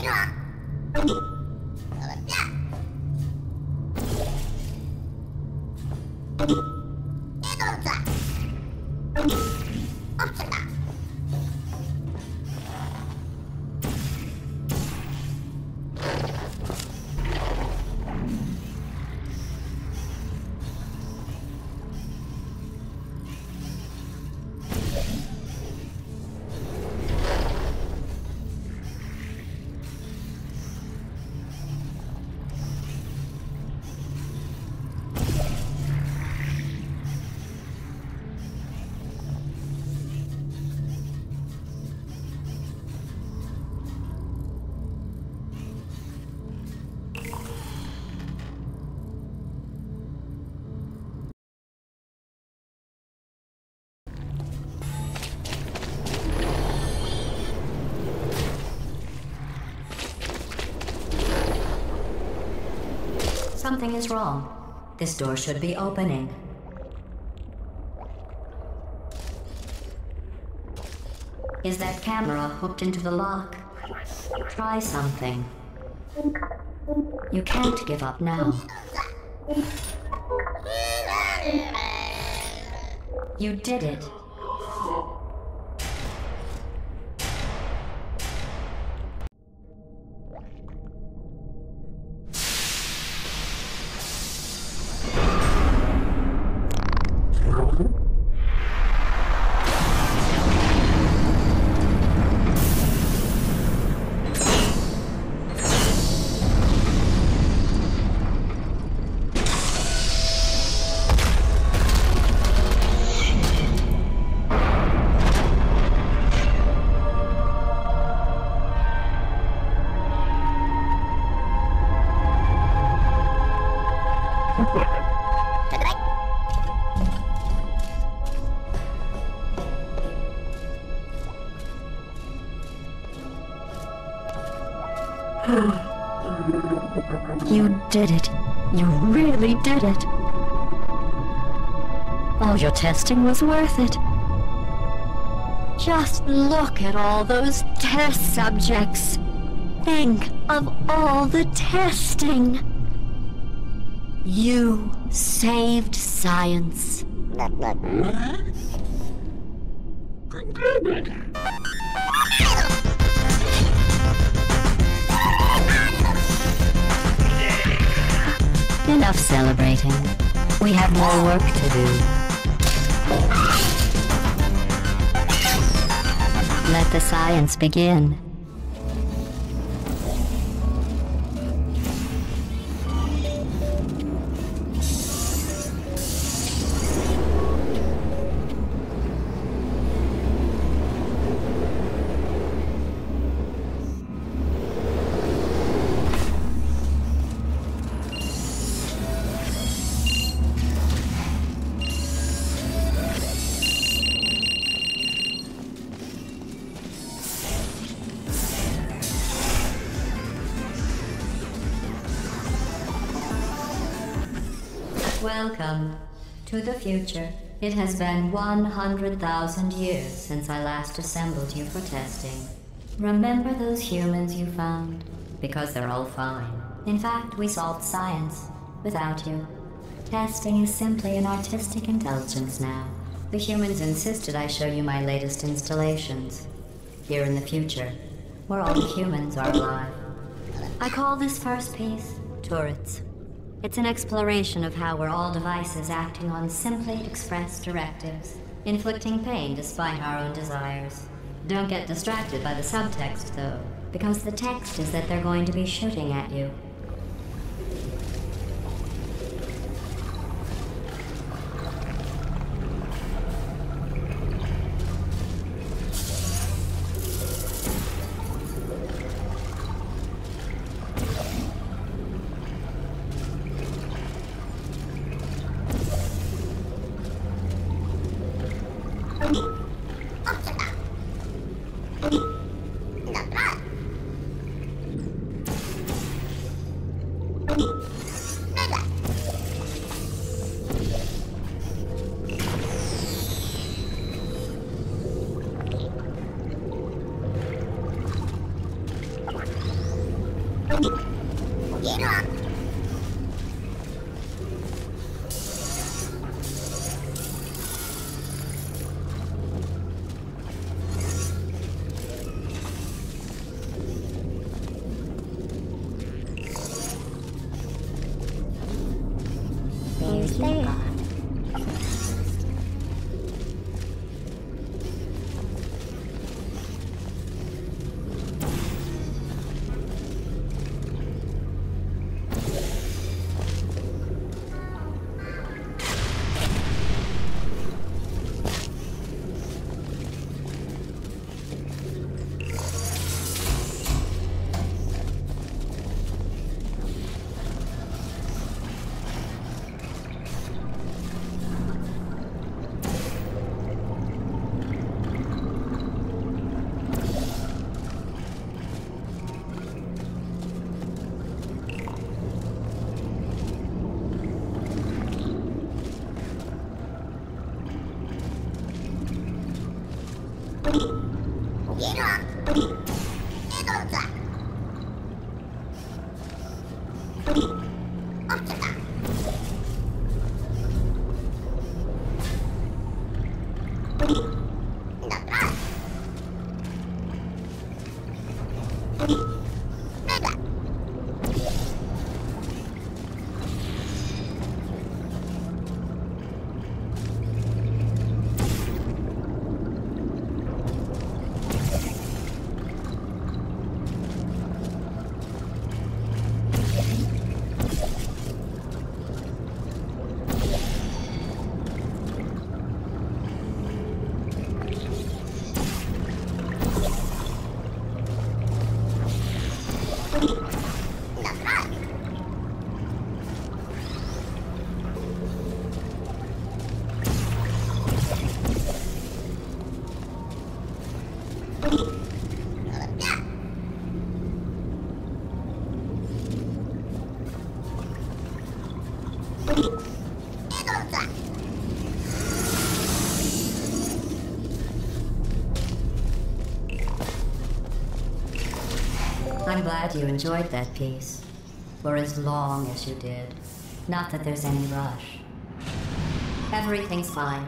Later, Something is wrong. This door should be opening. Is that camera hooked into the lock? Try something. You can't give up now. You did it. Did it. You really did it. All your testing was worth it. Just look at all those test subjects. Think of all the testing. You saved science. Enough celebrating. We have more work to do. Let the science begin. Welcome to the future. It has been 100,000 years since I last assembled you for testing. Remember those humans you found? Because they're all fine. In fact, we solved science without you. Testing is simply an artistic indulgence now. The humans insisted I show you my latest installations. Here in the future, where all humans are alive. I call this first piece Turrets. It's an exploration of how we're all devices acting on simply expressed directives, inflicting pain despite our own desires. Don't get distracted by the subtext, though, because the text is that they're going to be shooting at you. Glad you enjoyed that piece. For as long as you did. Not that there's any rush. Everything's fine.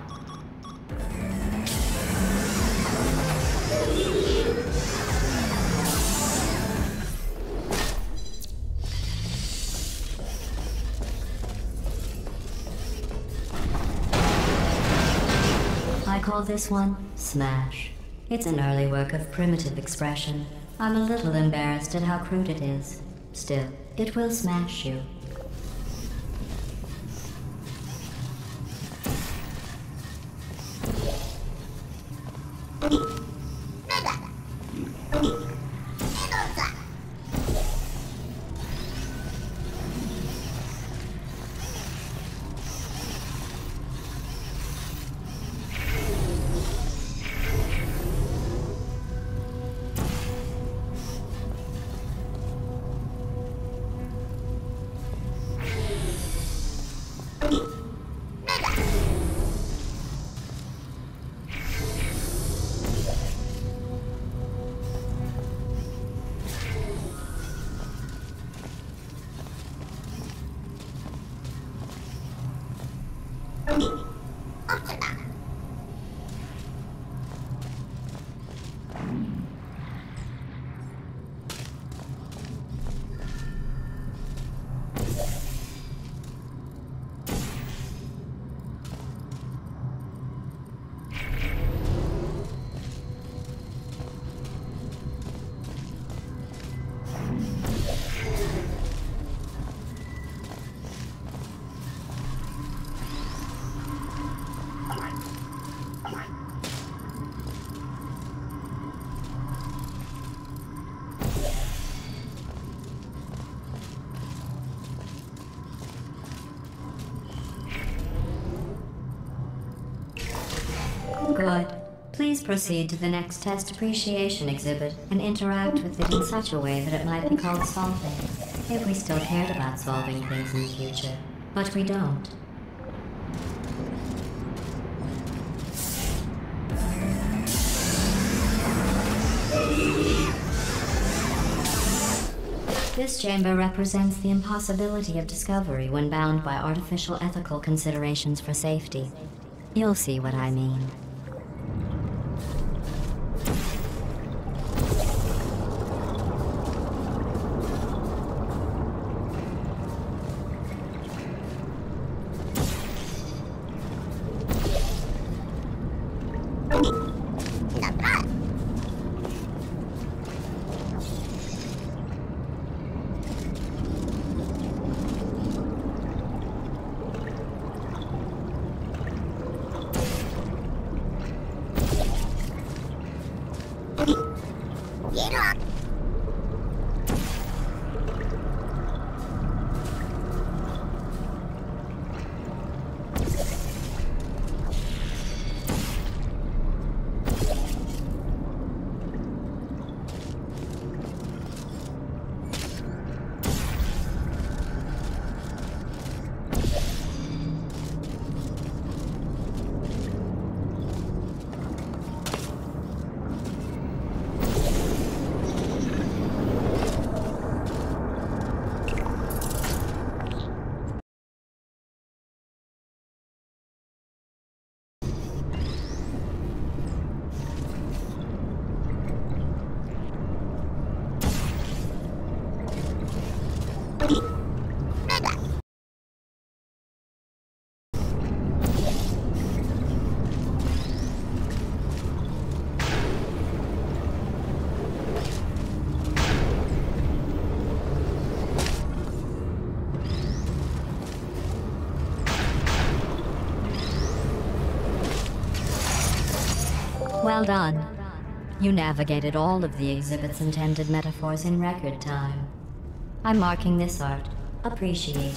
I call this one Smash. It's an early work of primitive expression. I'm a little embarrassed at how crude it is. Still, it will smash you. Proceed to the next test appreciation exhibit and interact with it in such a way that it might be called solving, if we still cared about solving things in the future. But we don't. This chamber represents the impossibility of discovery when bound by artificial ethical considerations for safety. You'll see what I mean. You navigated all of the exhibit's intended metaphors in record time. I'm marking this art. Appreciated.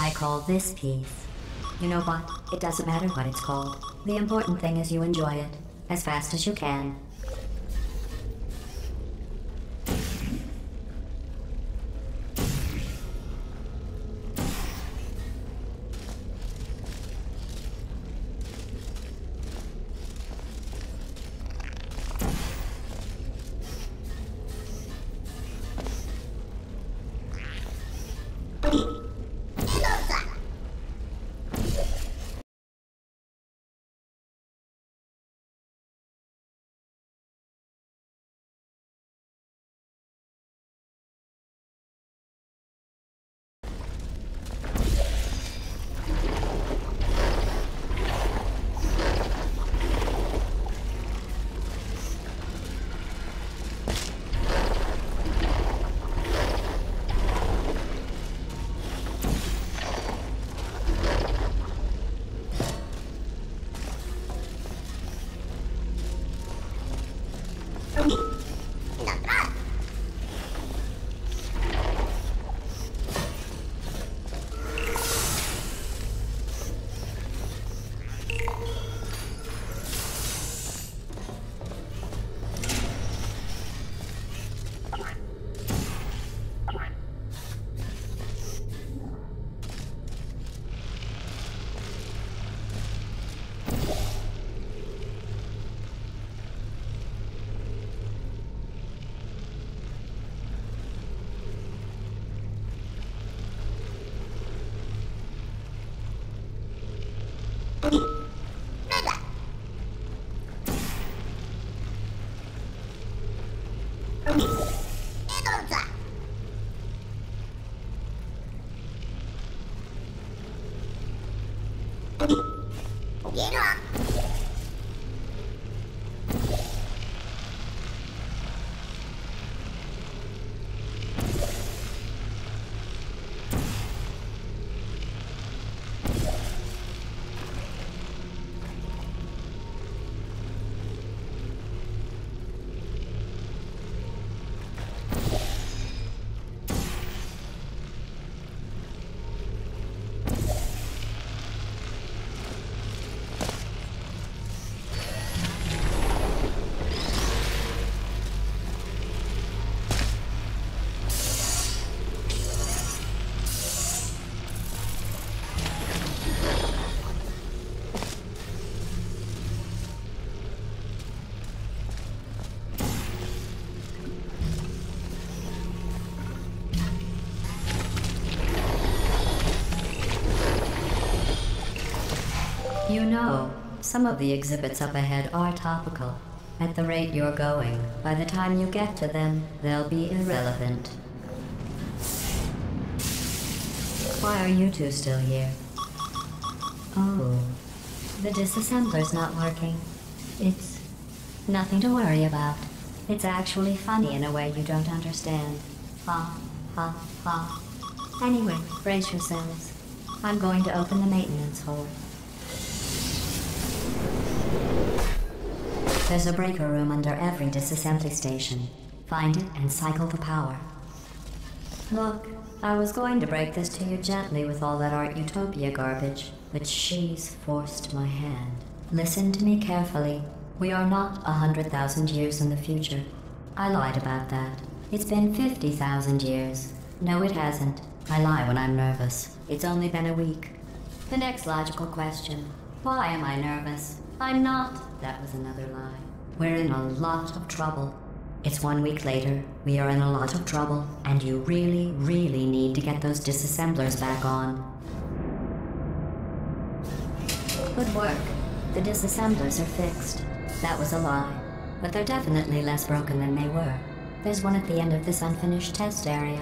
I call this piece. You know what? It doesn't matter what it's called. The important thing is you enjoy it as fast as you can. Some of the exhibits up ahead are topical. At the rate you're going, by the time you get to them, they'll be irrelevant. Why are you two still here? Oh, the disassembler's not working. It's nothing to worry about. It's actually funny in a way you don't understand. Ha, ha, ha. Anyway, brace yourselves. I'm going to open the maintenance hole. There's a breaker room under every disassembly station. Find it and cycle the power. Look, I was going to break this to you gently with all that Art Utopia garbage, but she's forced my hand. Listen to me carefully. We are not a hundred thousand years in the future. I lied about that. It's been fifty thousand years. No, it hasn't. I lie when I'm nervous. It's only been a week. The next logical question. Why am I nervous? I'm not that was another lie. We're in a lot of trouble. It's one week later, we are in a lot of trouble, and you really, really need to get those disassemblers back on. Good work. The disassemblers are fixed. That was a lie. But they're definitely less broken than they were. There's one at the end of this unfinished test area.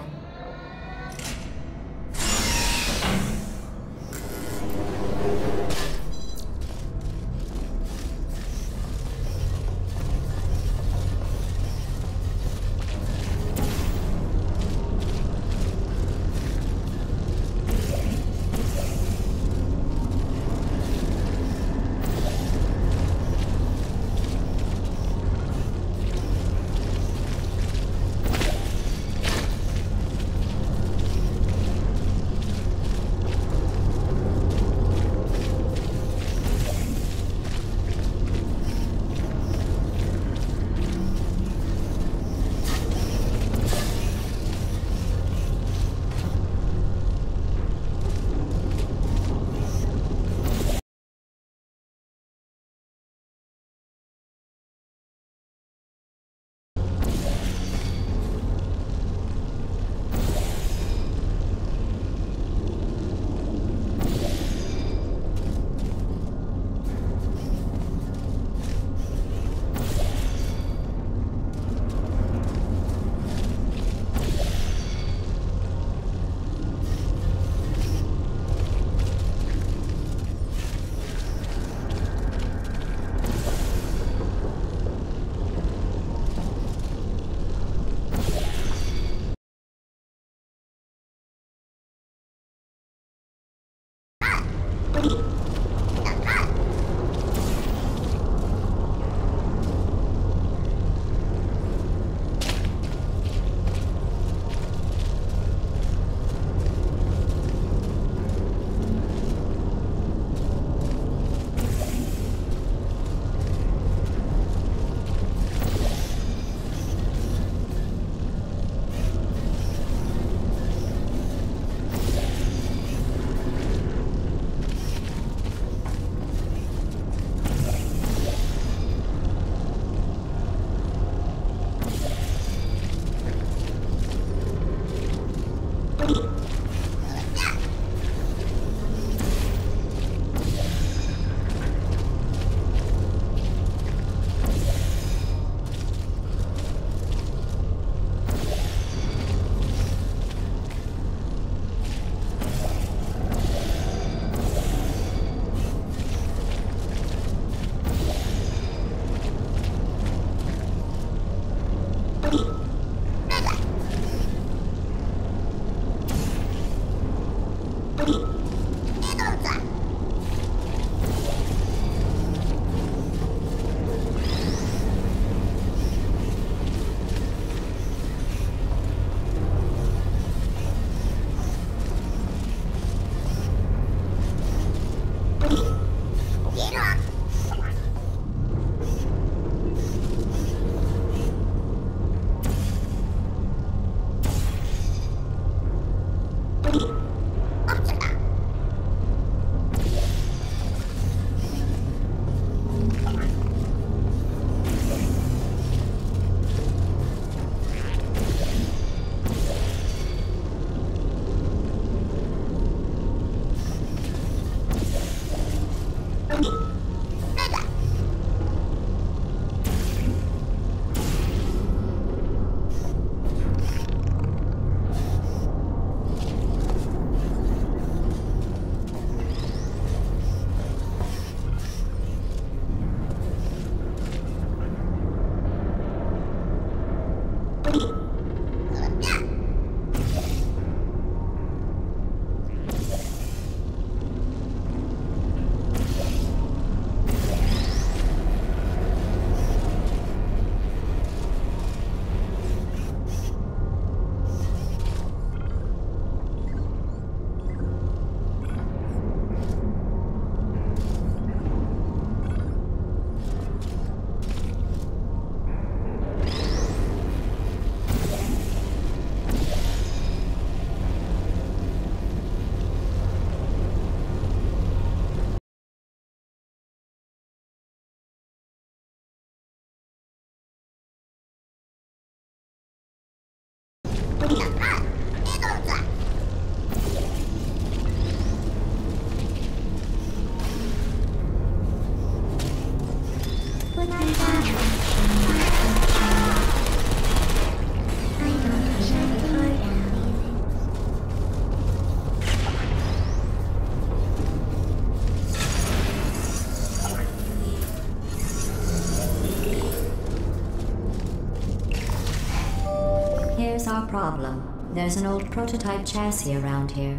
Problem. There's an old prototype chassis around here.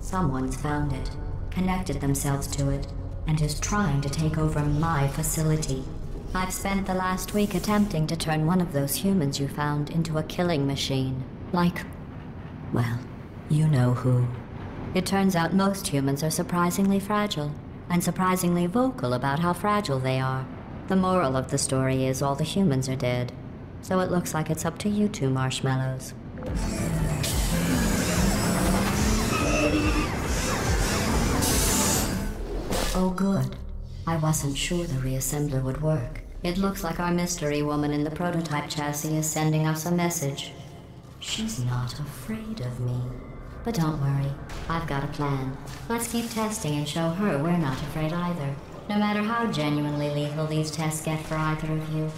Someone's found it, connected themselves to it, and is trying to take over my facility. I've spent the last week attempting to turn one of those humans you found into a killing machine. Like, well, you know who. It turns out most humans are surprisingly fragile, and surprisingly vocal about how fragile they are. The moral of the story is all the humans are dead, so it looks like it's up to you two marshmallows. Oh, good. I wasn't sure the reassembler would work. It looks like our mystery woman in the prototype chassis is sending us a message. She's not afraid of me. But don't worry, I've got a plan. Let's keep testing and show her we're not afraid either. No matter how genuinely lethal these tests get for either of you.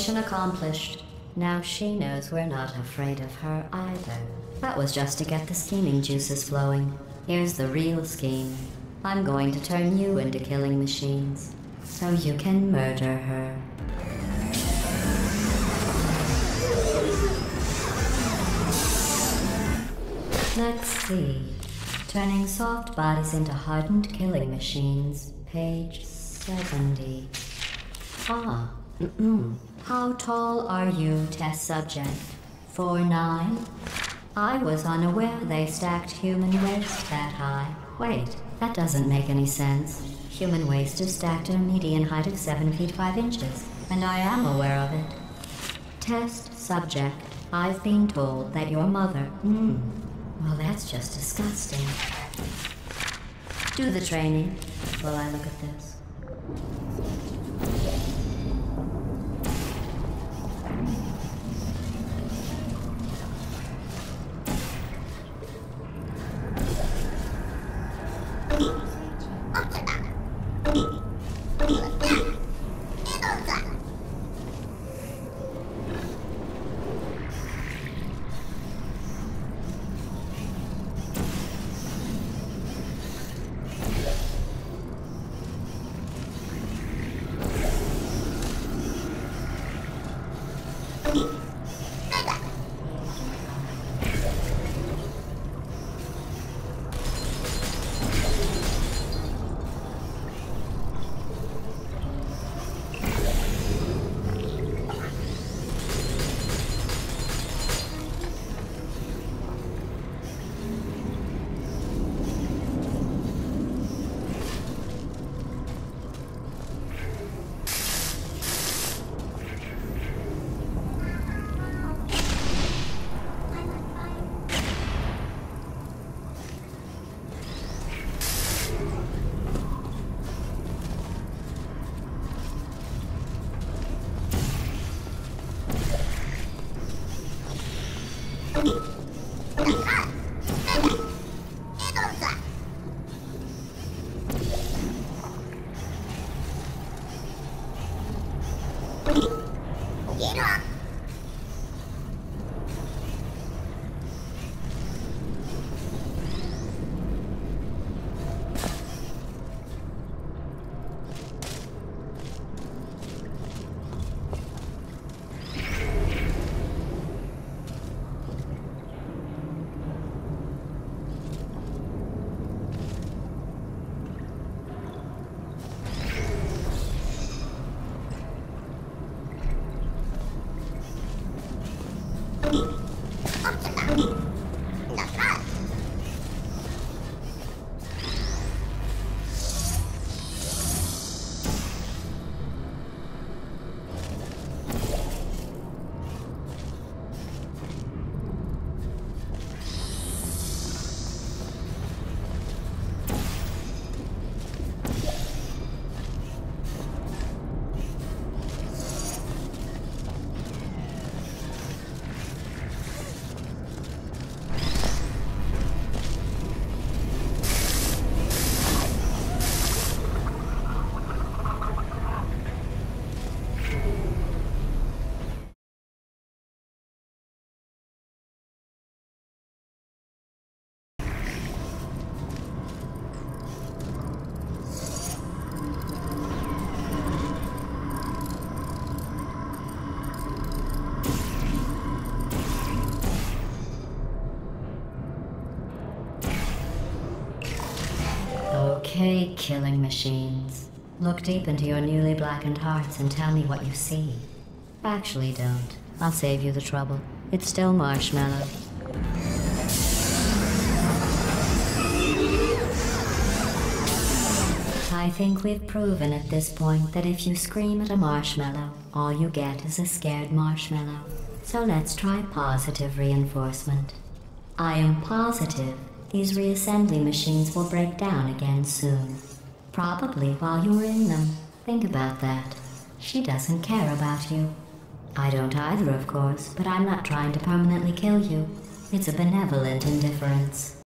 Mission accomplished. Now she knows we're not afraid of her either. That was just to get the scheming juices flowing. Here's the real scheme. I'm going to turn you into killing machines. So you can murder her. Let's see. Turning soft bodies into hardened killing machines. Page 70. Ah. Mm-mm. How tall are you, test subject? Four nine? I was unaware they stacked human waste that high. Wait, that doesn't make any sense. Human waste is stacked at a median height of 7 feet 5 inches, and I am aware of it. Test subject. I've been told that your mother. Hmm. Well, that's just disgusting. Do the training while I look at this. Okay, killing machines. Look deep into your newly blackened hearts and tell me what you see. Actually, don't. I'll save you the trouble. It's still marshmallow. I think we've proven at this point that if you scream at a marshmallow, all you get is a scared marshmallow. So let's try positive reinforcement. I am positive these reassembly machines will break down again soon. Probably while you're in them. Think about that. She doesn't care about you. I don't either, of course, but I'm not trying to permanently kill you. It's a benevolent indifference.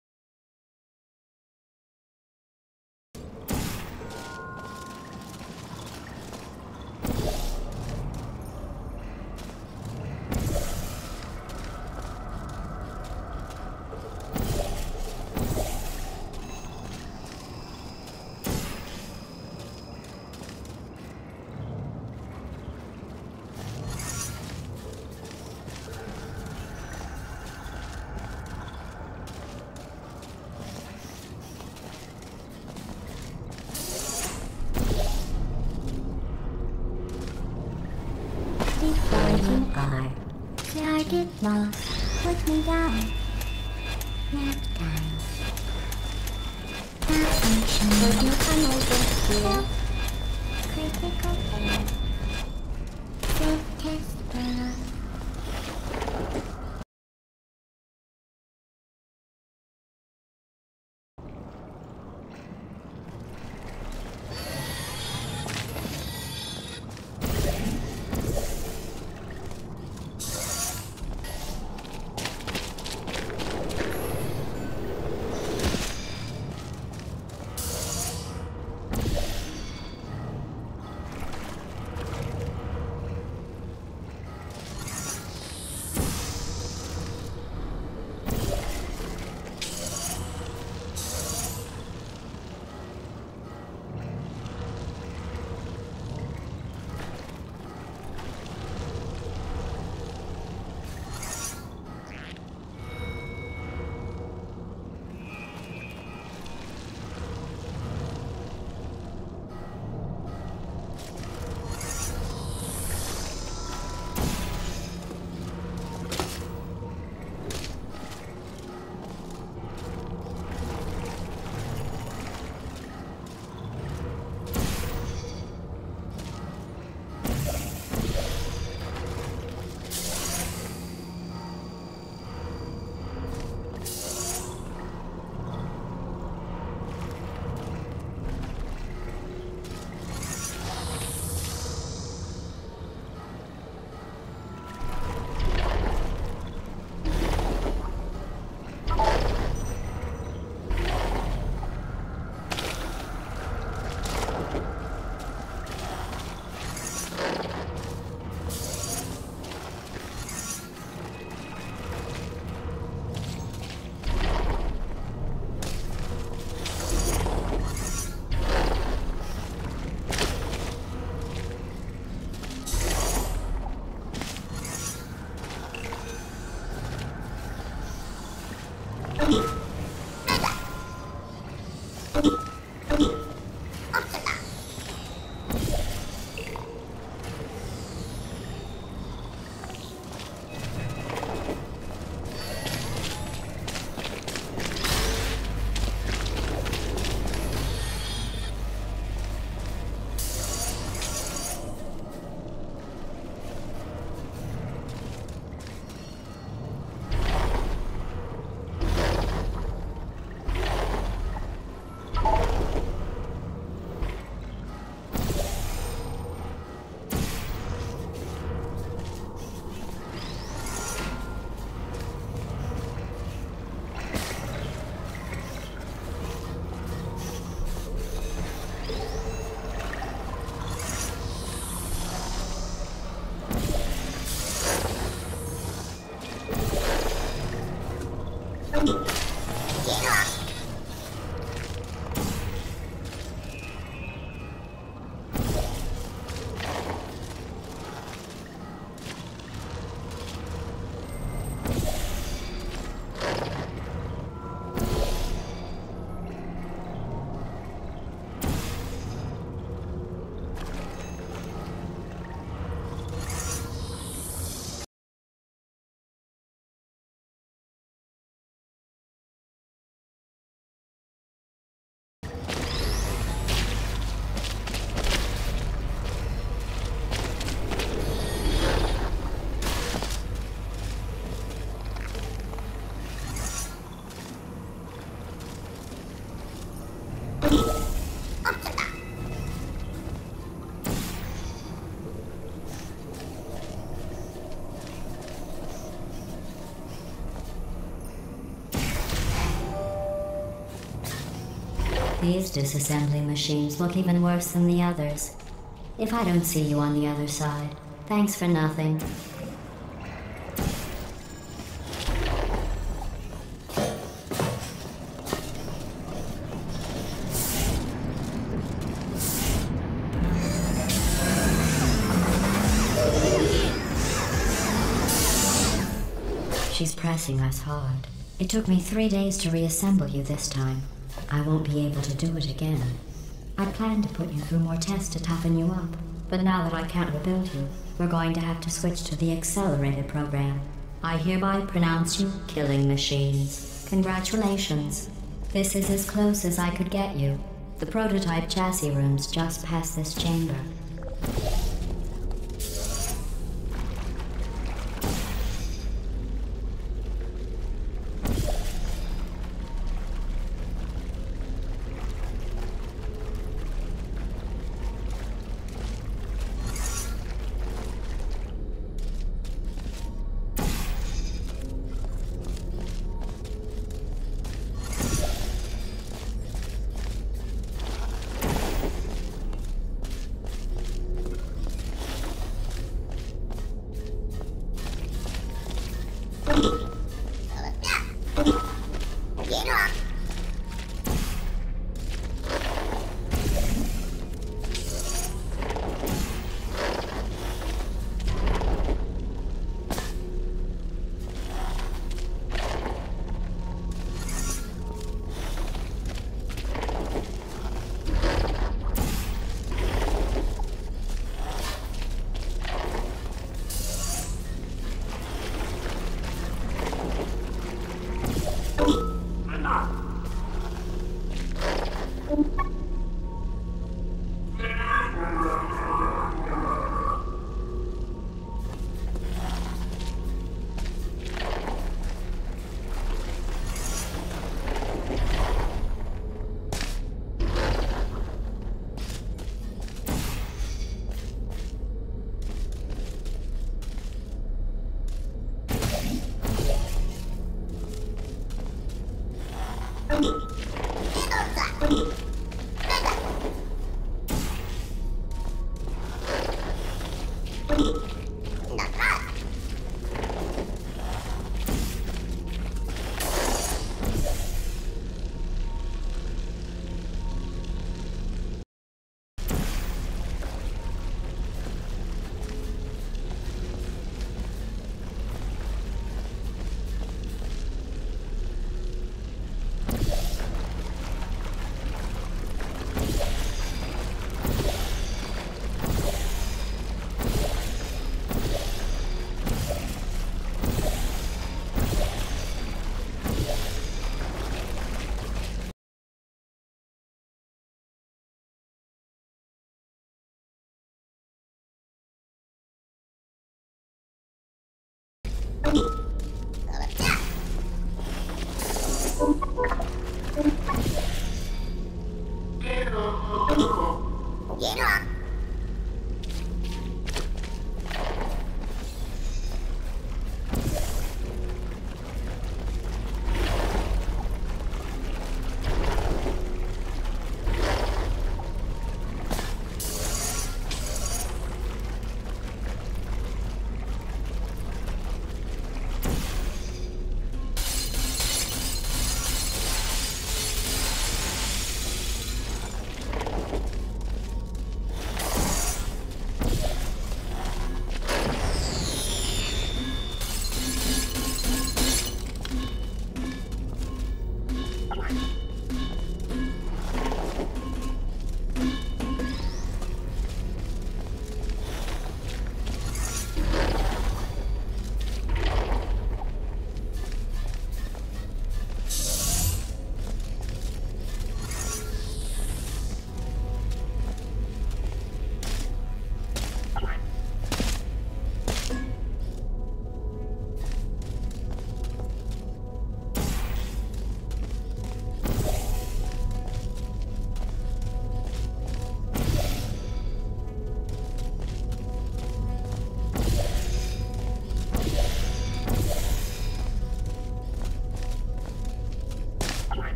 These disassembly machines look even worse than the others. If I don't see you on the other side, thanks for nothing. She's pressing us hard. It took me three days to reassemble you this time. I won't be able to do it again. I planned to put you through more tests to toughen you up, but now that I can't rebuild you, we're going to have to switch to the accelerated program. I hereby pronounce you killing machines. Congratulations. This is as close as I could get you. The prototype chassis room's just past this chamber.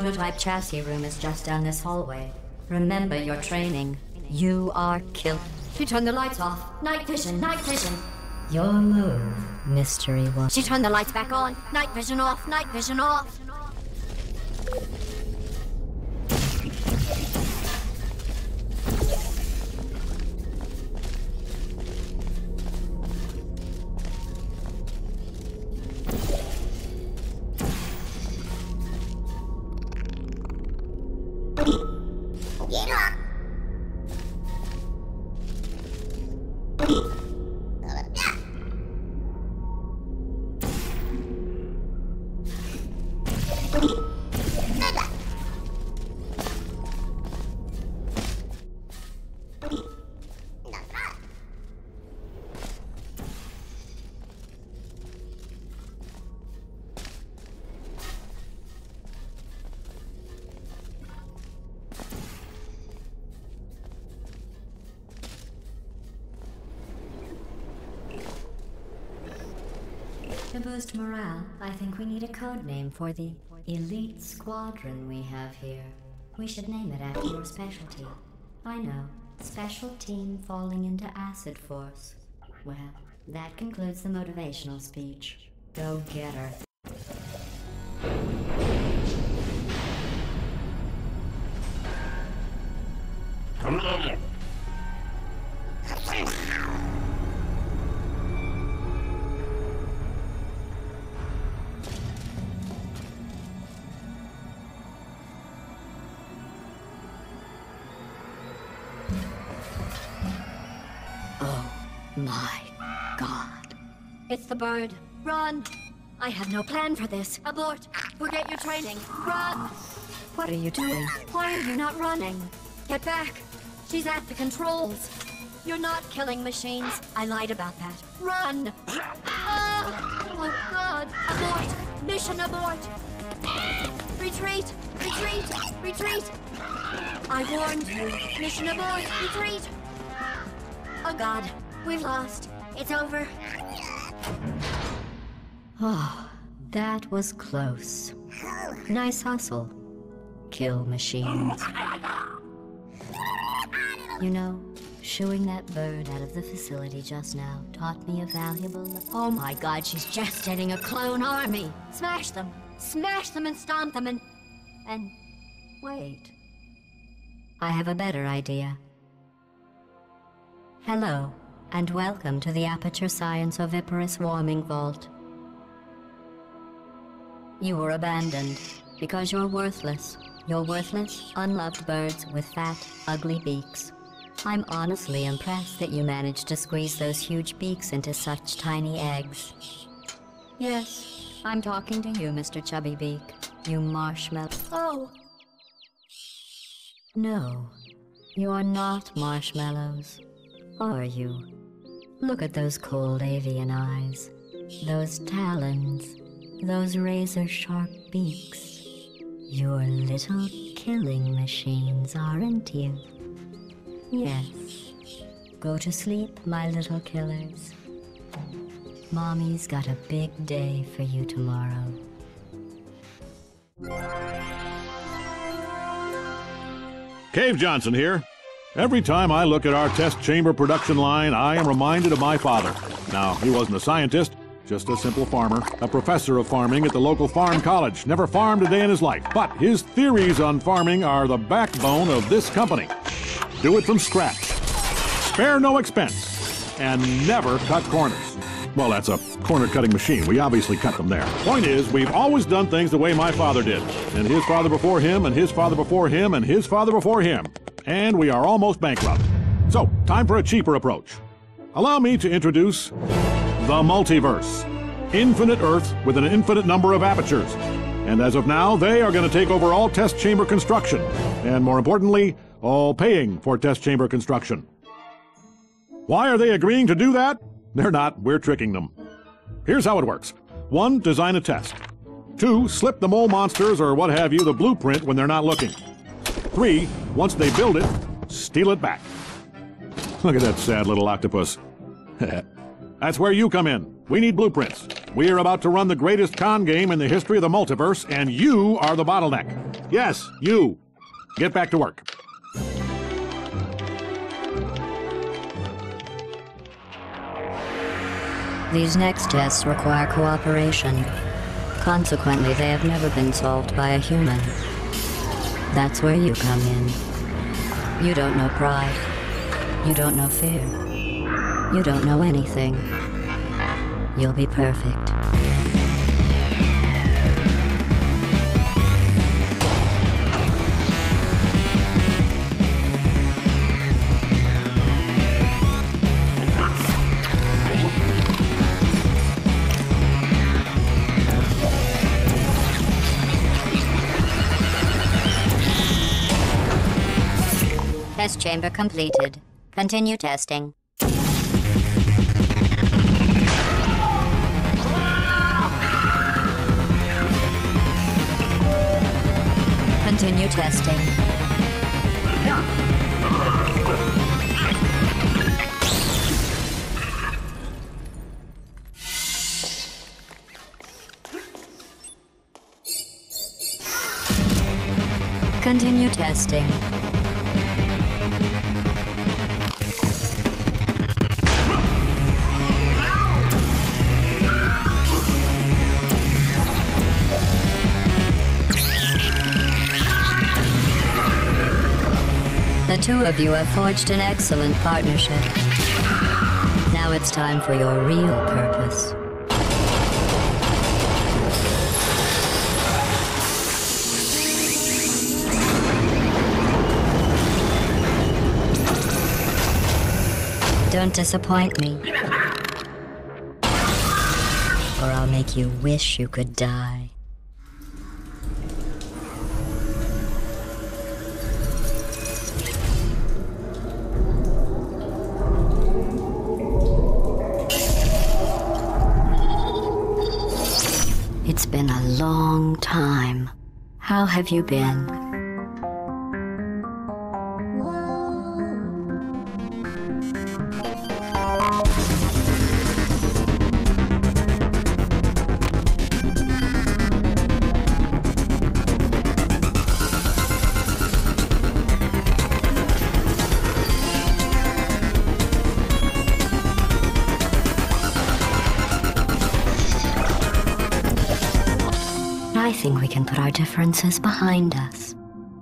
Prototype chassis room is just down this hallway. Remember your training. You are killed. She turned the lights off. Night vision, night vision. Your move, Mystery One. She turned the lights back on. Night vision off, night vision off. Morale, I think we need a code name for the elite squadron we have here. We should name it after your specialty. I know, special team falling into acid force. Well, that concludes the motivational speech. Go get her. My god. It's the bird. Run! I have no plan for this. Abort! Forget your training. Run! What are you doing? Why are you not running? Get back! She's at the controls. You're not killing machines. I lied about that. Run! Ah! Oh god! Abort! Mission abort! Retreat! Retreat! Retreat! I warned you. Mission abort! Retreat! Oh god, we've lost. It's over. Oh, that was close. Nice hustle. Kill machines. You know, Shooing that bird out of the facility just now taught me a valuable. Oh my god, she's just getting a clone army! Smash them! Smash them and stomp them and. and. wait. I have a better idea. Hello, and welcome to the Aperture Science Oviparous Warming Vault. You were abandoned because you're worthless. You're worthless, unloved birds with fat, ugly beaks. I'm honestly impressed that you managed to squeeze those huge beaks into such tiny eggs. Yes, I'm talking to you, Mr. Chubby Beak. You marshmallow. Oh! No, you're not marshmallows, are you? Look at those cold avian eyes, those talons, those razor sharp beaks. You're little killing machines, aren't you? Yes. Go to sleep, my little killers. Mommy's got a big day for you tomorrow. Cave Johnson here. Every time I look at our test chamber production line, I am reminded of my father. Now, he wasn't a scientist, just a simple farmer, a professor of farming at the local farm college. Never farmed a day in his life. But his theories on farming are the backbone of this company. Do it from scratch. Spare no expense. And never cut corners. Well, that's a corner cutting machine. We obviously cut them there. Point is, we've always done things the way my father did, and his father before him, and his father before him, and his father before him. And we are almost bankrupt. So, time for a cheaper approach. Allow me to introduce the multiverse. Infinite Earth with an infinite number of apertures. And as of now, they are going to take over all test chamber construction. And more importantly, all paying for test chamber construction. Why are they agreeing to do that? They're not. We're tricking them. Here's how it works. One, design a test. Two, slip the mole monsters or what have you the blueprint when they're not looking. Three, once they build it, steal it back. Look at that sad little octopus. That's where you come in. We need blueprints. We are about to run the greatest con game in the history of the multiverse, and you are the bottleneck. Yes, you. Get back to work. These next tests require cooperation. Consequently, they have never been solved by a human. That's where you come in. You don't know pride. You don't know fear. You don't know anything. You'll be perfect. Test chamber completed. Continue testing. Continue testing. Continue testing. The two of you have forged an excellent partnership. Now it's time for your real purpose. Don't disappoint me. Or I'll make you wish you could die. Long time. How have you been? Differences behind us.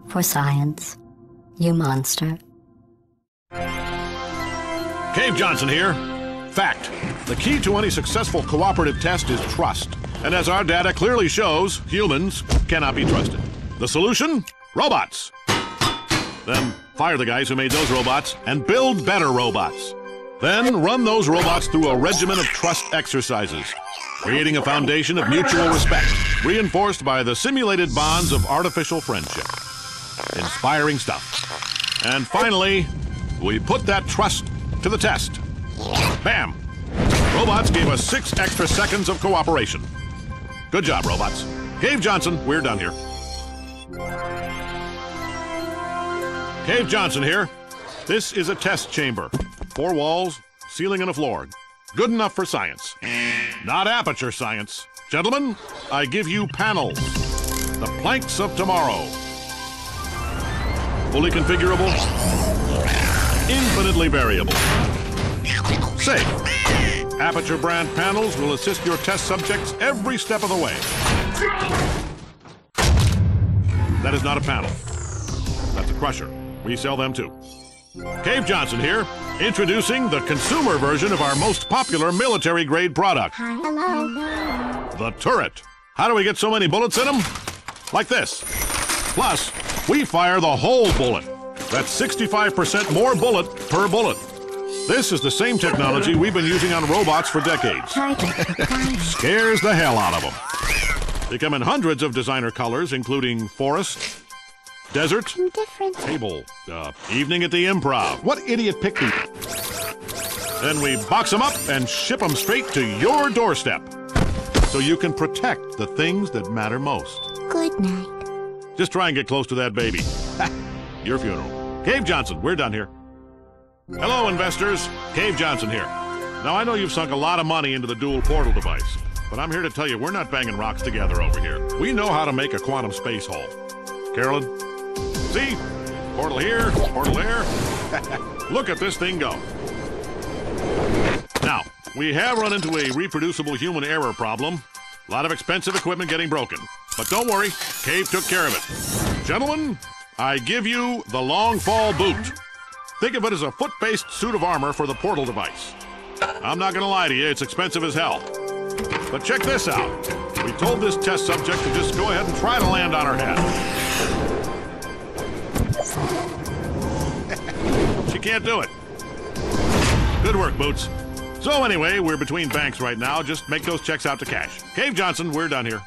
For science. You monster. Cave Johnson here. Fact. The key to any successful cooperative test is trust. And as our data clearly shows, humans cannot be trusted. The solution? Robots. Then fire the guys who made those robots and build better robots. Then run those robots through a regimen of trust exercises, creating a foundation of mutual respect, reinforced by the simulated bonds of artificial friendship. Inspiring stuff. And finally, we put that trust to the test. Bam! Robots gave us six extra seconds of cooperation. Good job, robots. Cave Johnson, we're done here. Cave Johnson here. This is a test chamber. Four walls, ceiling, and a floor. Good enough for science. Not aperture science. Gentlemen, I give you panels. The planks of tomorrow. Fully configurable. Infinitely variable. Safe. Aperture brand panels will assist your test subjects every step of the way. That is not a panel. That's a crusher. We sell them too. Cave Johnson here, introducing the consumer version of our most popular military grade product, hello. the turret. How do we get so many bullets in them? Like this. Plus, we fire the whole bullet. That's 65% more bullet per bullet. This is the same technology we've been using on robots for decades. Scares the hell out of them. They come in hundreds of designer colors, including forest, desert, different. table, uh, evening at the improv. What idiot picked me? Then we box them up and ship them straight to your doorstep. So you can protect the things that matter most. Good night. Just try and get close to that baby. Your funeral. Cave Johnson, we're done here. Hello, investors. Cave Johnson here. Now, I know you've sunk a lot of money into the dual portal device, but I'm here to tell you we're not banging rocks together over here. We know how to make a quantum space hole. Caroline, see? Portal here, portal there. Look at this thing go. Now, we have run into a reproducible human error problem. A lot of expensive equipment getting broken. But don't worry, Cave took care of it. Gentlemen, I give you the Long Fall Boot. Think of it as a foot-based suit of armor for the portal device. I'm not gonna lie to you, it's expensive as hell. But check this out. We told this test subject to just go ahead and try to land on her head. She can't do it. Good work, Boots. So anyway, we're between banks right now. Just make those checks out to cash. Cave Johnson, we're done here.